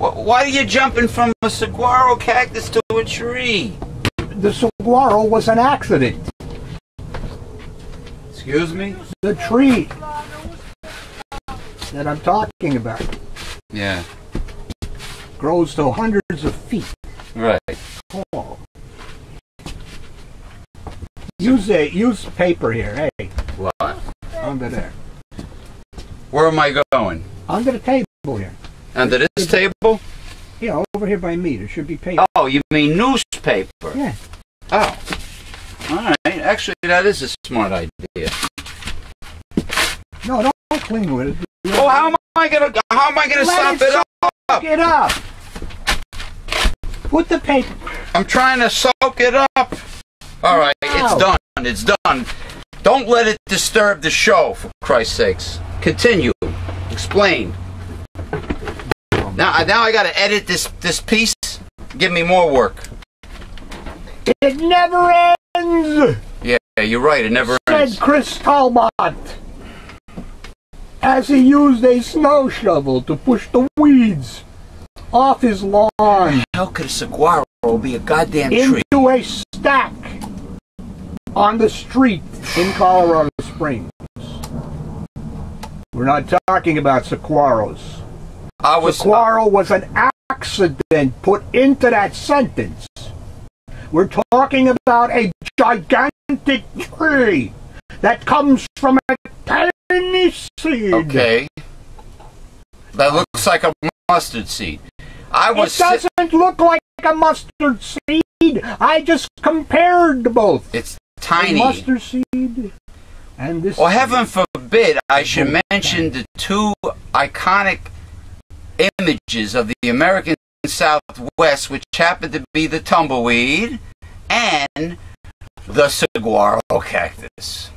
Wh- Why are you jumping from a saguaro cactus to a tree? The saguaro was an accident. Excuse me? The tree that I'm talking about Yeah. Grows to hundreds of feet Right. tall. Use a use paper here, hey, What? under there, Where am I going? under the table here. Under this table? Yeah, over here by me. There should be paper. Oh, you mean newspaper? Yeah. Oh. All right. Actually, that is a smart idea. No, don't, don't cling with it. Oh, how am I gonna how am I gonna Let stop it it up? Get up. Put the paper. I'm trying to soak it up. All right, it's done. It's done. Don't let it disturb the show, for Christ's sakes. Continue. Explain. Now, I- now I got to edit this this piece. Give me more work. It never ends. Yeah, you're right. It never said ends. Said Chris Talbot as he used a snow shovel to push the weeds off his lawn How could a saguaro be a goddamn tree? into a stack on the street in Colorado Springs. We're not talking about saguaros. I was Saguaro was an accident put into that sentence. We're talking about a gigantic tree that comes from a tiny seed. Okay. That looks like a mustard seed. I It was. si- doesn't look like a mustard seed. I just compared both. it's tiny. mustard seed And this Well, heaven forbid I should mention the two iconic images of the American Southwest, which happened to be the tumbleweed and the saguaro cactus.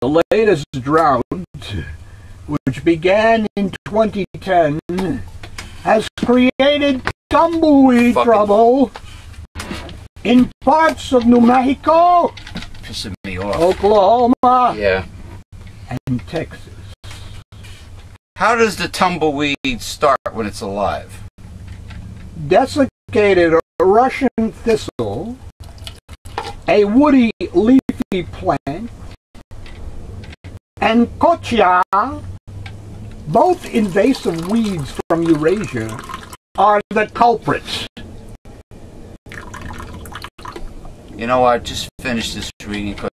the latest drought, which began in 2010, has created tumbleweed Fucking- trouble in parts of New Mexico, Pissing me off. Oklahoma, Yeah. and Texas. How does the tumbleweed start when it's alive? Desiccated Russian thistle, a woody leafy plant, and kochia, both invasive weeds from Eurasia, are the culprits. You know what? Just finish this reading because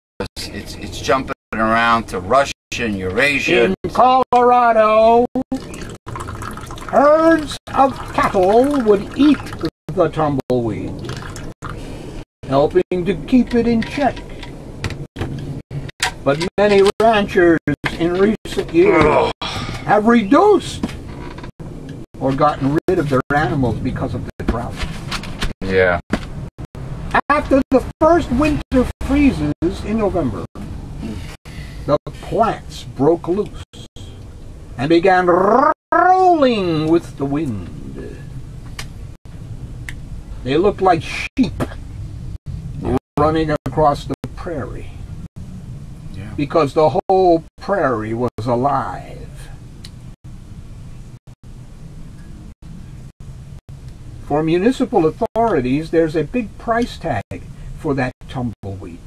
it's it's jumping around to Russia and Eurasia. In Colorado, herds of cattle would eat the tumbleweed, helping to keep it in check. But many ranchers in recent years have reduced or gotten rid of their animals because of the drought. Yeah. After the first winter freezes in November, the plants broke loose and began rolling with the wind. They looked like sheep running across the prairie Yeah. because the whole prairie was alive. For municipal authorities, there's a big price tag for that tumbleweed.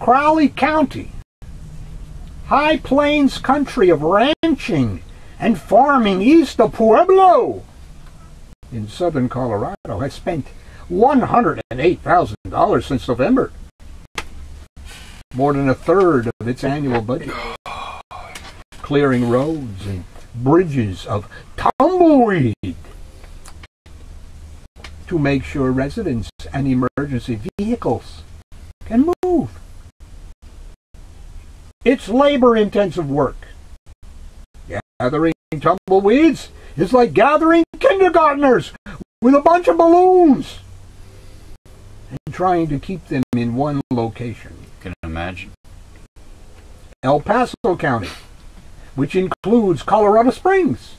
Crowley County, high plains country of ranching and farming east of Pueblo in southern Colorado, has spent $108,000 since November. More than a third of its annual budget. <sighs> Clearing roads and bridges of tumbleweed to make sure residents and emergency vehicles can move. It's labor intensive work. Gathering tumbleweeds is like gathering kindergartners with a bunch of balloons and trying to keep them in one location. Can you imagine? El Paso County, which includes Colorado Springs,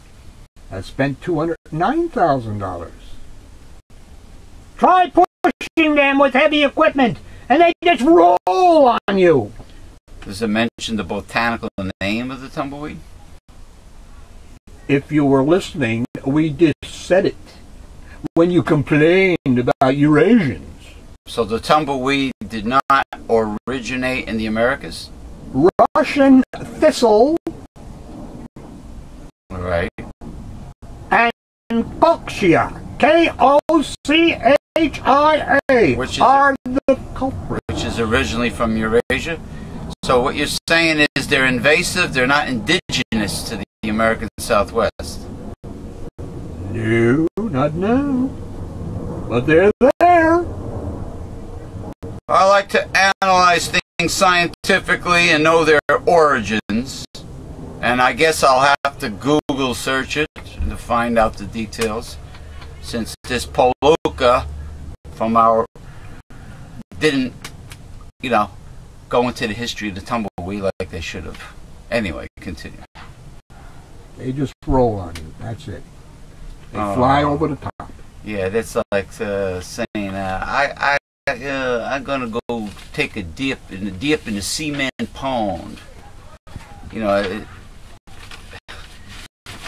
has spent $209,000. Try pushing them with heavy equipment, and they just roll on you. Does it mention the botanical name of the tumbleweed? If you were listening, we just said it when you complained about Eurasians. So the tumbleweed did not originate in the Americas? Russian thistle right. and Kochia, K-O-C-H-I-A, Which is- are the culprits. Which is originally from Eurasia. So what you're saying is they're invasive, they're not indigenous to the American Southwest. No, not now. But they're there. I like to analyze things scientifically and know their origins. And I guess I'll have to Google search it to find out the details. Since this Poluca from our didn't, you know, go into the history of the tumbleweed like they should have. Anyway, continue. They just roll on you. That's it. They Oh. fly over the top. Yeah, that's like uh, saying uh, I I uh, I'm gonna go take a dip in the dip in the cement pond. You know, it,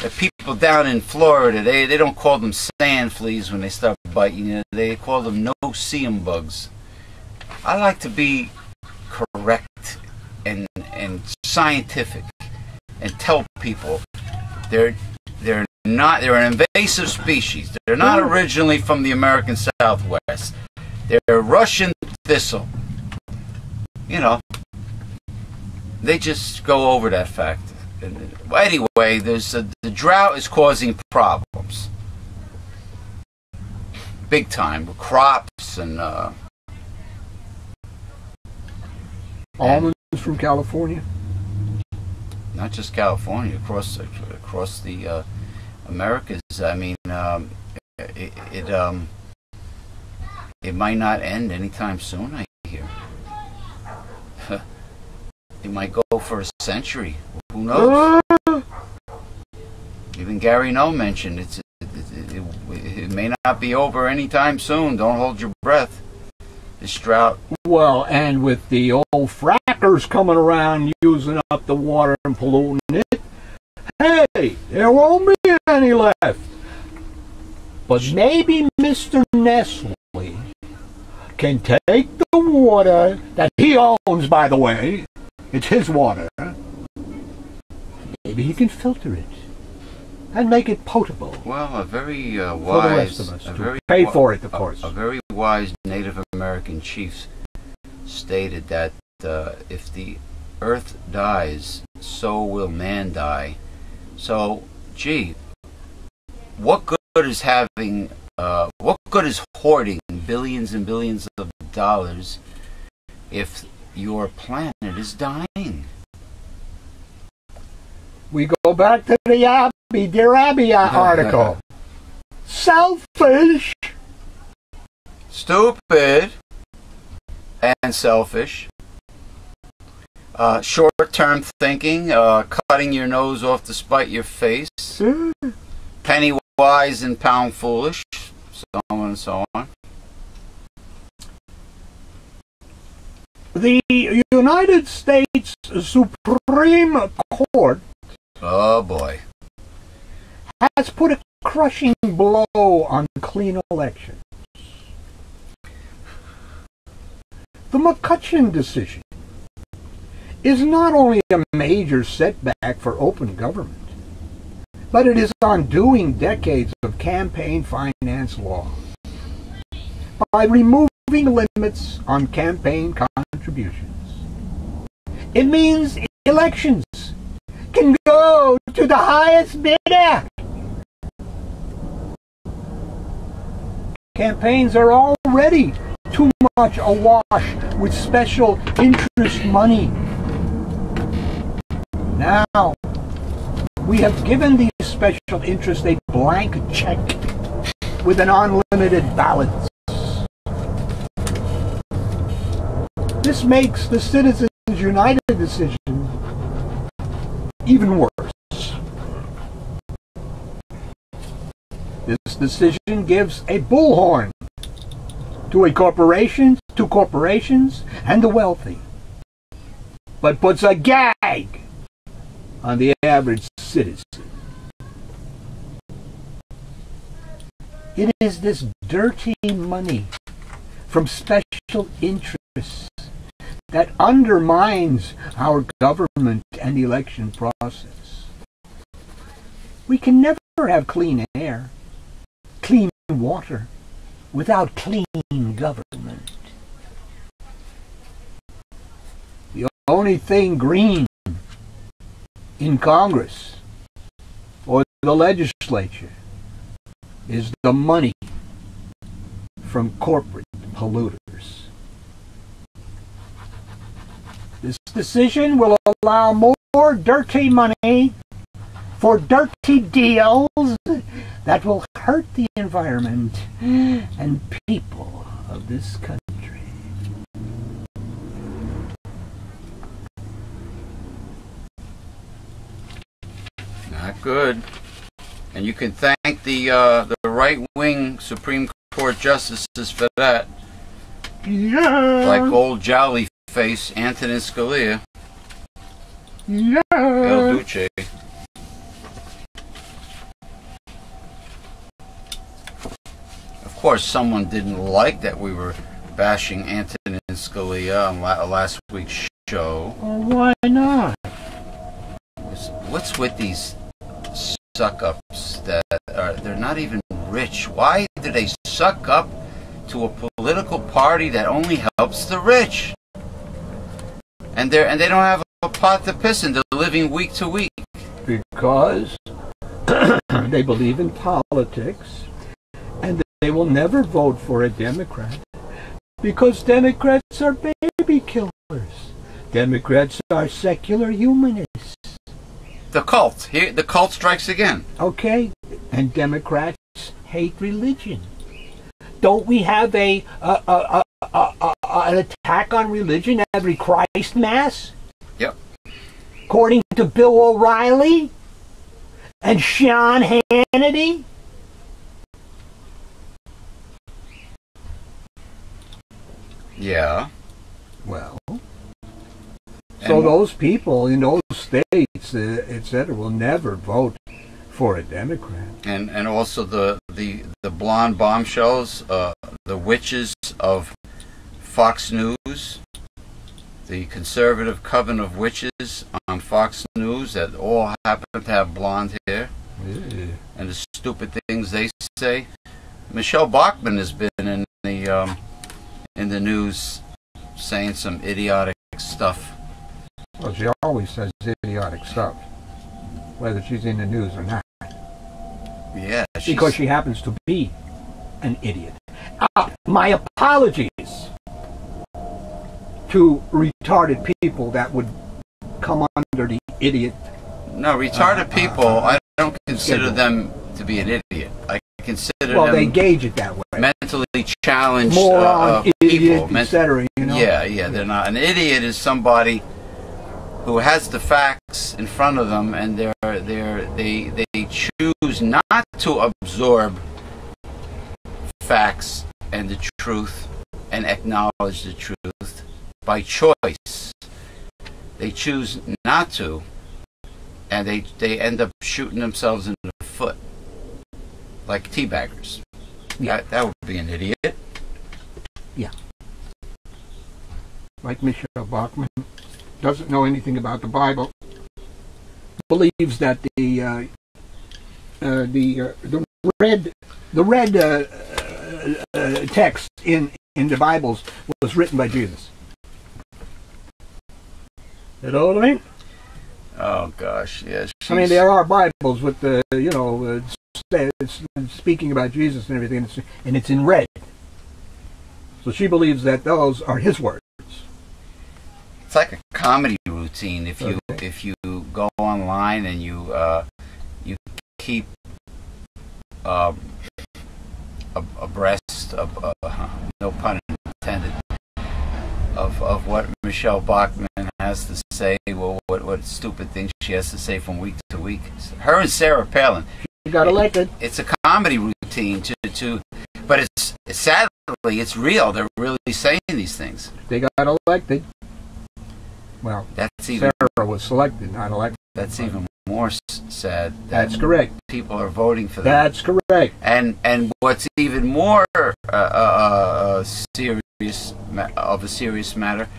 the people down in Florida they they don't call them sand fleas when they start biting you. They call them no seeing bugs. I like to be correct and and scientific and tell people they're they're not they're an invasive species. They're not originally from the American Southwest. They're Russian thistle. You know, they just go over that fact. And, anyway, there's a, the drought is causing problems, big time with crops and uh, Almonds from California. not just California, across across the uh, Americas. I mean, um, it, it um, it might not end anytime soon. I hear it might go for a century. Who knows? Even Gary No mentioned it's it, it, it, it may not be over anytime soon. Don't hold your breath. This drought. Well, and with the old frackers coming around using up the water and polluting it, hey, there won't be any left. But maybe Mr. Nestle can take the water that he owns, by the way, it's his water, maybe he can filter it and make it potable. Well, a very uh, For the rest wise, of us a very pay for it, of a- course. A, very wise Native American chief stated that uh, if the earth dies, so will man die. So, gee, what good is having? Uh, what good is hoarding billions and billions of dollars if your planet is dying? We go back to the Abby, Dear Abby <laughs> article. Selfish. stupid and selfish. Uh, short-term thinking, uh, cutting your nose off to spite your face, penny wise and pound foolish, so on and so on. The United States Supreme Court Oh boy. has put a crushing blow on clean elections. The McCutcheon decision is not only a major setback for open government, but it is undoing decades of campaign finance law by removing limits on campaign contributions. It means elections can go to the highest bidder. Campaigns are already too much awash with special interest money. Now, we have given these special interests a blank check with an unlimited balance. This makes the Citizens United decision even worse. This decision gives a bullhorn to a corporation, to corporations and the wealthy, but puts a gag on the average citizen. It is this dirty money from special interests that undermines our government and election process. We can never have clean air, clean water, without clean government. The only thing green in Congress or the legislature is the money from corporate polluters. This decision will allow more dirty money for dirty deals that will hurt the environment and people of this country. Not good. And you can thank the uh, the right wing Supreme Court justices for that. Yeah. Like old jolly face Antonin Scalia. yeah. El Duce. Of course, someone didn't like that we were bashing Antonin Scalia on la- uh, last week's show. Well, why not? What's- What's with these suck-ups that are they're not even rich? Why do they suck up to a political party that only helps the rich? And they and they don't have a pot to piss in. They're living week to week. Because <clears throat> they believe in politics and they will never vote for a Democrat because Democrats are baby killers. Democrats are secular humanists. The cult. Here, the cult strikes again. Okay? And Democrats hate religion. Don't we have a, a, a, an attack on religion every Christ Mass? Yep. According to Bill O'Reilly and Sean Hannity? Yeah. Well, so wh- those people in those states, uh, etc., will never vote for a Democrat. and and also the the the blonde bombshells, uh, the witches of Fox News, the conservative coven of witches on Fox News that all happen to have blonde hair, and the stupid things they say. Michele Bachmann has been in the um, in the news saying some idiotic stuff. Well, she always says idiotic stuff, whether she's in the news or not, Yeah, she's, because she happens to be an idiot. Uh, my apologies to retarded people that would come under the idiot. no retarded uh, people. uh, I don't consider schedule. them to be an idiot. I consider Well, they them gauge it that way. mentally challenged Moron, uh, uh, idiot, people. Etc. You know. Yeah, yeah, they're not. An idiot is somebody who has the facts in front of them, and they're they're they they choose not to absorb facts and the truth and acknowledge the truth by choice. They choose not to, and they they end up shooting themselves in the foot like teabaggers. Yeah. That, that would be an idiot. Yeah. Like Michele Bachmann, doesn't know anything about the Bible, believes that the uh, uh, the uh, the red the red uh, uh, uh, text in in the Bibles was written by Jesus. You know what I mean? Oh gosh, yes. I mean, there are Bibles with the you know it's speaking about Jesus and everything, and it's, and it's in red. So she believes that those are his words. It's like a comedy routine. If you Okay. if you go online and you uh, you keep um, abreast of uh, no pun intended of of what Michele Bachmann has to say, well, what what stupid things she has to say from week to week. Her and Sarah Palin. He got elected. It's a comedy routine to to, but it's sadly it's real. They're really saying these things. They got elected. Well, That's even Sarah was selected, not elected. That's even more sad. That That's correct. people are voting for that. That's correct. and and what's even more uh, uh, uh, serious of a serious matter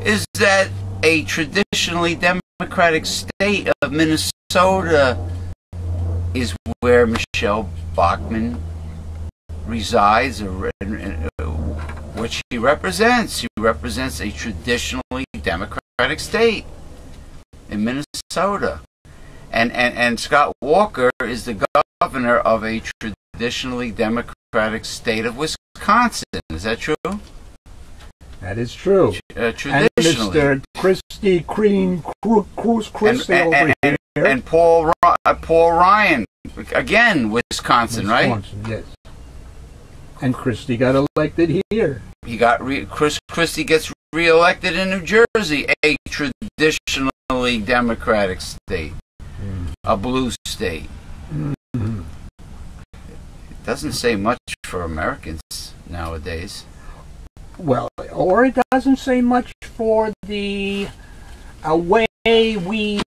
is that a traditionally democratic state of Minnesota is where Michele Bachmann resides, or, and, and, uh, what she represents. She represents a traditionally democratic state in Minnesota. And, and, and Scott Walker is the governor of a traditionally democratic state of Wisconsin. Is that true? That is true. Uh, And traditionally. Mr. Christy Crean Cru- Cruz Christie and, over and, here. and Paul uh, Paul Ryan again Wisconsin, right? Wisconsin, Yes. And Christie got elected here. He got re- Chris Christie gets reelected in New Jersey, a traditionally democratic state, a blue state. It doesn't say much for Americans nowadays. Well, or it doesn't say much for the uh, way we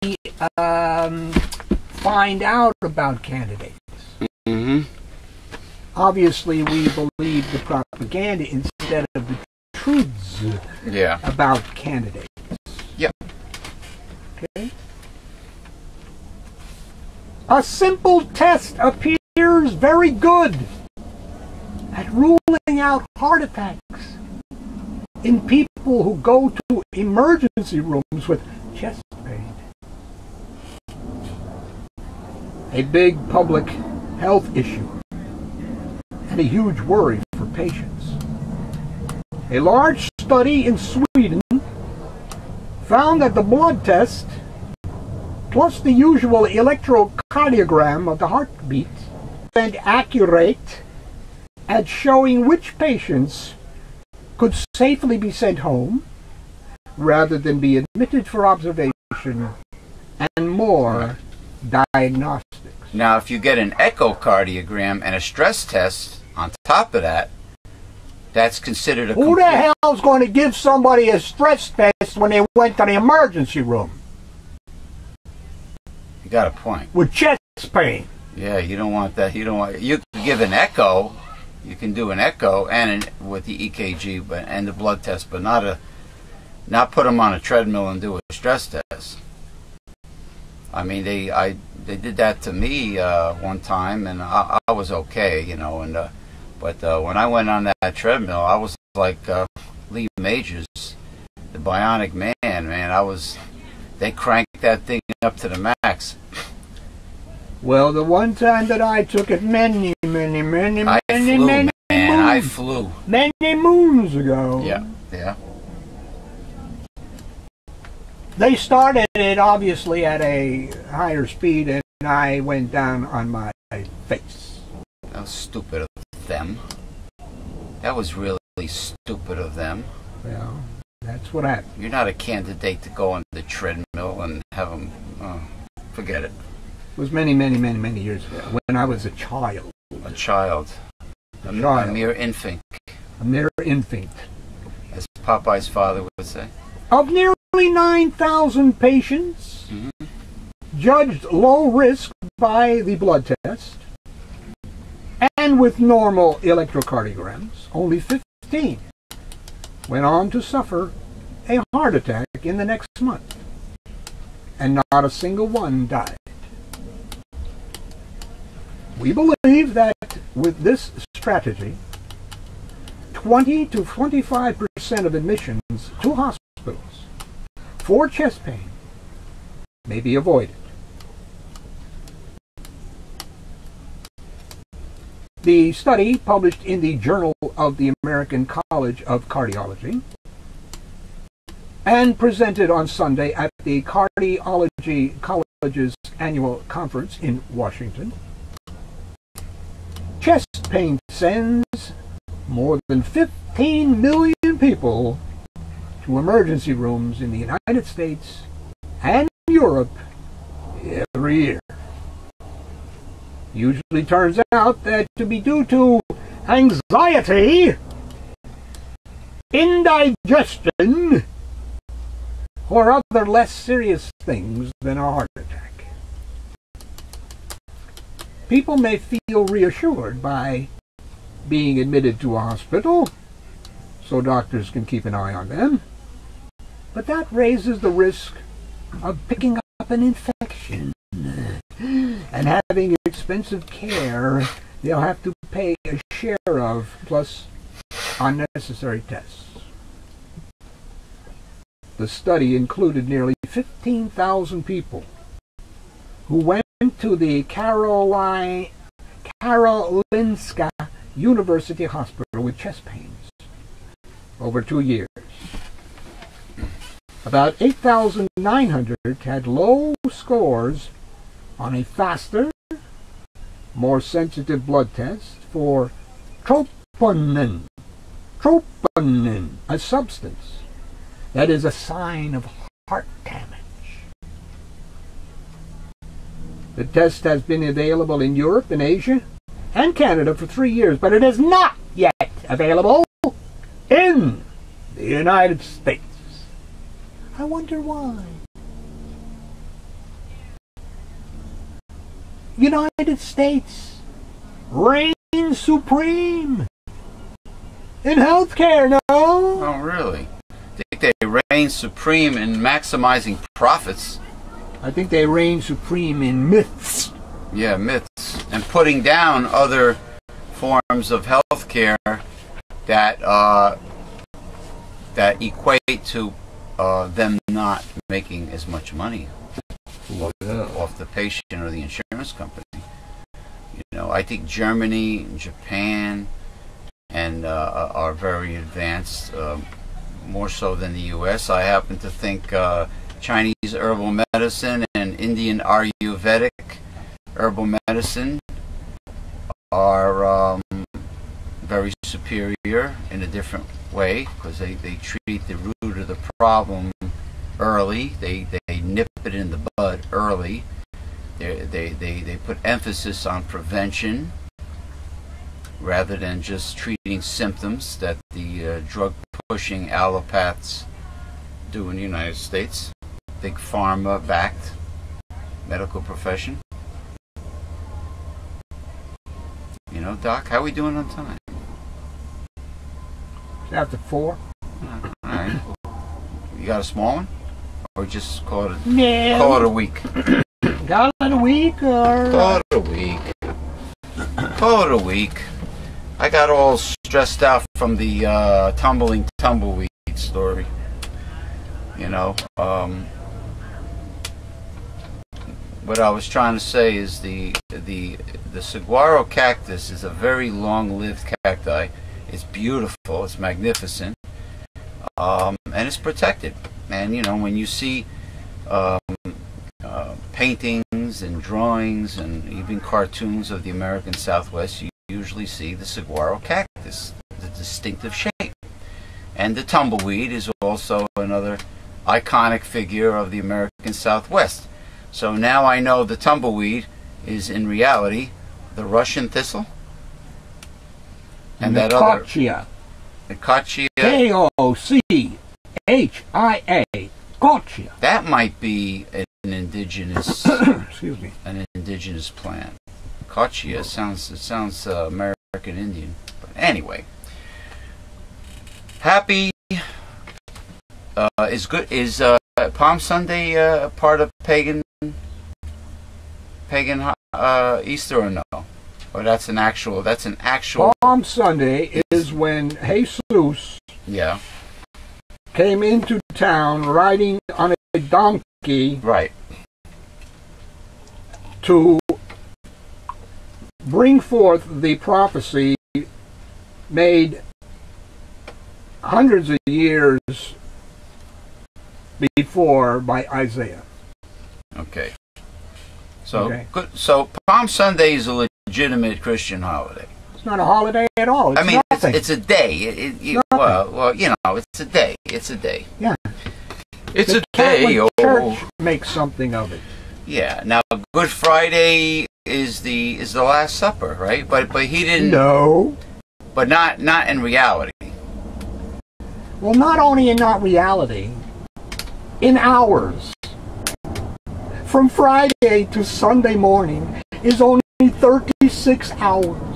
um, find out about candidates. Mm-hmm. Obviously, we believe the propaganda instead of the truths Yeah. about candidates. Yep. Okay. A simple test appears very good at ruling out heart attacks in people who go to emergency rooms with chest pain. A big public health issue and a huge worry for patients. A large study in Sweden found that the blood test plus the usual electrocardiogram of the heartbeat and accurate at showing which patients could safely be sent home rather than be admitted for observation and more diagnostics. Now, if you get an echocardiogram and a stress test on top of that, that's considered a Who the complete- hell's going to give somebody a stress test when they went to the emergency room You got a point. with chest pain? Yeah, you don't want that. You don't want. You can give an echo. You can do an echo and an, with the EKG, but and the blood test, but not a, not put them on a treadmill and do a stress test. I mean, they I they did that to me uh, one time, and I, I was okay, you know. And uh, but uh, when I went on that treadmill, I was like uh, Lee Majors, the Bionic Man. Man, I was. They cranked that thing up to the max. Well, the one time that I took it many, many, many, I many, flew, many man. I flew. many moons ago. Yeah, yeah. They started it obviously at a higher speed, and I went down on my face. That was stupid of them. That was really stupid of them. Well, that's what happened. You're not a candidate to go on the treadmill and have them. Oh, forget it. It was many, many, many, many years ago when I was a child, A child, a, a Child. mere infant, a mere infant. as Popeye's father would say. Of nearly 9,000 patients, Mhm. judged low risk by the blood test, and with normal electrocardiograms, only 15 went on to suffer a heart attack in the next month, and not a single one died. We believe that with this strategy, 20 to 25 percent of admissions to hospitals for chest pain may be avoided. The study, published in the Journal of the American College of Cardiology and presented on Sunday at the Cardiology College's annual conference in Washington, chest pain sends more than 15 million people to emergency rooms in the United States and Europe every year. Usually turns out that to be due to anxiety, indigestion, or other less serious things than a heart attack. People may feel reassured by being admitted to a hospital so doctors can keep an eye on them. But that raises the risk of picking up an infection and having expensive care they'll have to pay a share of, plus unnecessary tests. The study included nearly 15,000 people who went to the Caroli- Karolinska University Hospital with chest pains over two years. About 8,900 had low scores on a faster, more sensitive blood test for troponin. Troponin, a substance that is a sign of heart damage. The test has been available in Europe and Asia and Canada for three years, but it is not yet available in the United States. I wonder why. United States reigns supreme in healthcare, no? Oh, really? I Think they reign supreme in maximizing profits? I think they reign supreme in myths. Yeah, myths and putting down other forms of health care that uh, that equate to uh, them not making as much money off, the patient or the insurance company. You know, I think Germany, and Japan, and uh, are very advanced. Um, more so than the U.S. I happen to think uh, Chinese herbal medicine and Indian Ayurvedic herbal medicine are um, very superior in a different way because they, they treat the root of the problem early. They, they nip it in the bud early. They, they, they, they put emphasis on prevention rather than just treating symptoms that the uh, drug pushing allopaths do in the United States. Big pharma backed medical profession. You know, Doc, how are we doing on time? After four? All right. You got a small one, or just call it a, No. call it a week? <coughs> call it a week or? Call it a week. <coughs> Call it a week. I got all stressed out from the uh, tumbling tumbleweed story. You know, um, what I was trying to say is the the the saguaro cactus is a very long-lived cacti. It's beautiful. It's magnificent, um, and it's protected. And you know, when you see um, uh, paintings and drawings and even cartoons of the American Southwest, you usually see the saguaro cactus, the distinctive shape. And the tumbleweed is also another iconic figure of the American Southwest. So now I know the tumbleweed is in reality the Russian thistle and that other Nicotia. the Kochia. K O C H I A. Gotcha. That might be an indigenous <coughs> Excuse me. an indigenous plant. Kochia sounds it sounds uh, American Indian, but anyway. Happy uh, is good. Is uh, Palm Sunday uh, part of pagan pagan uh, Easter or no? Or that's an actual. That's an actual. Palm Sunday is when Jesus Yeah. Came into town riding on a donkey Right. to bring forth the prophecy made hundreds of years before by Isaiah. Okay. So Okay. good. So Palm Sunday is a legitimate Christian holiday. It's not a holiday at all. It's I mean, it's, it's a day. It, it, well, well, you know, it's a day. It's a day. Yeah. It's the a day. Catholic Oh, Church makes something of it. yeah. Now, Good Friday is the is the Last Supper, right? But but he didn't. No. But not not in reality. Well, not only in not reality, in hours. From Friday to Sunday morning is only 36 hours.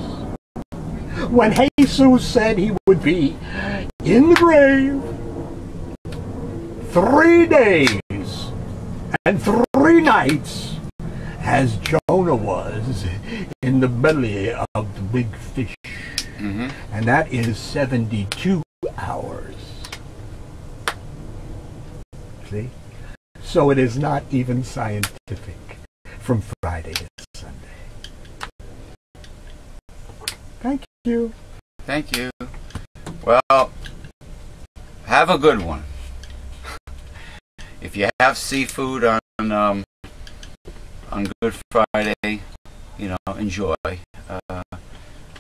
When Jesus said he would be in the grave three days and three nights, as Jonah was in the belly of the big fish. hmm And that is 72 hours. See? So it is not even scientific from Friday to Sunday. Thank you. Thank you. Well, have a good one. If you have seafood on um, on Good Friday, you know, enjoy. Uh,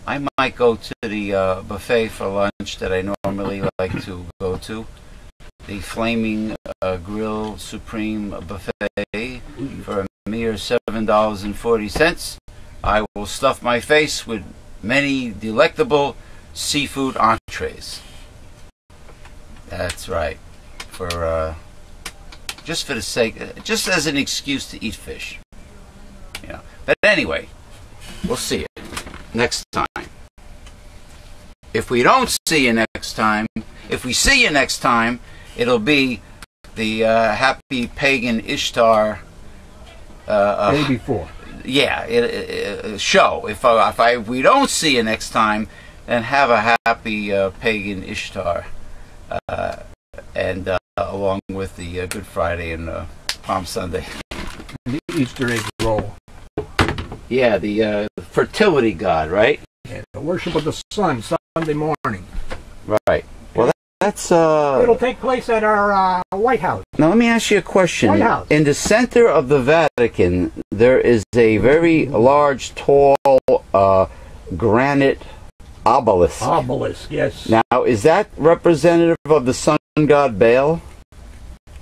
I might go to the uh, buffet for lunch that I normally like to go to. The Flaming uh, Grill Supreme Buffet for a mere seven dollars and forty cents. I will stuff my face with many delectable seafood entrees. That's right. For uh, just for the sake, just as an excuse to eat fish. You know. But anyway, we'll see you next time. If we don't see you next time, if we see you next time, it'll be the uh, happy pagan Ishtar. Uh, uh, Day before. Yeah, it, it, show. If I, if I if we don't see you next time, then have a happy uh, pagan Ishtar, uh, and uh, along with the uh, Good Friday and uh, Palm Sunday. The Easter egg roll. Yeah, the uh, fertility god, right? Yeah, the worship of the sun, Sunday morning. Right. That's uh. It'll take place at our uh, White House. Now let me ask you a question. White House. In the center of the Vatican, there is a very large, tall uh, granite obelisk. Obelisk, yes. Now, is that representative of the sun god Baal?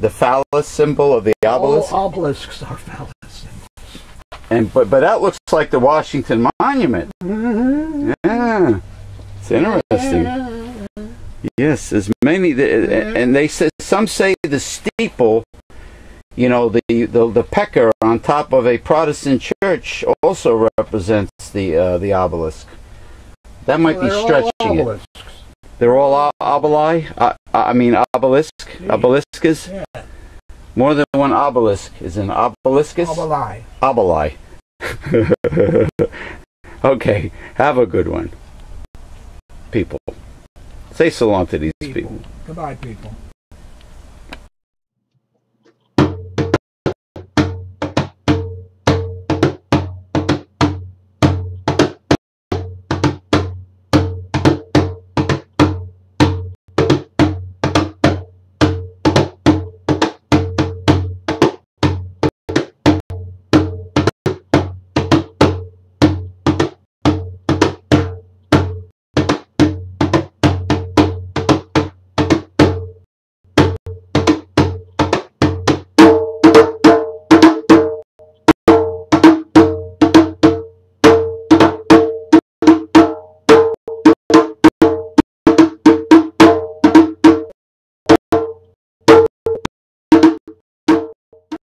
The phallus symbol of the obelisk? All obelisks are phallus. symbols. And but but that looks like the Washington Monument. Mm-hmm. Yeah, it's interesting. Yes, as many, the, and they say some say the steeple, you know, the, the the pecker on top of a Protestant church also represents the uh, the obelisk. That might be They're all stretching it. obelisks. They're all obeli. Uh, I mean obelisk, obeliscus. Yeah. More than one obelisk is an obeliscus. Obeli. Obeli. <laughs> okay, have a good one, people. Say so long to these people. People. Goodbye, people.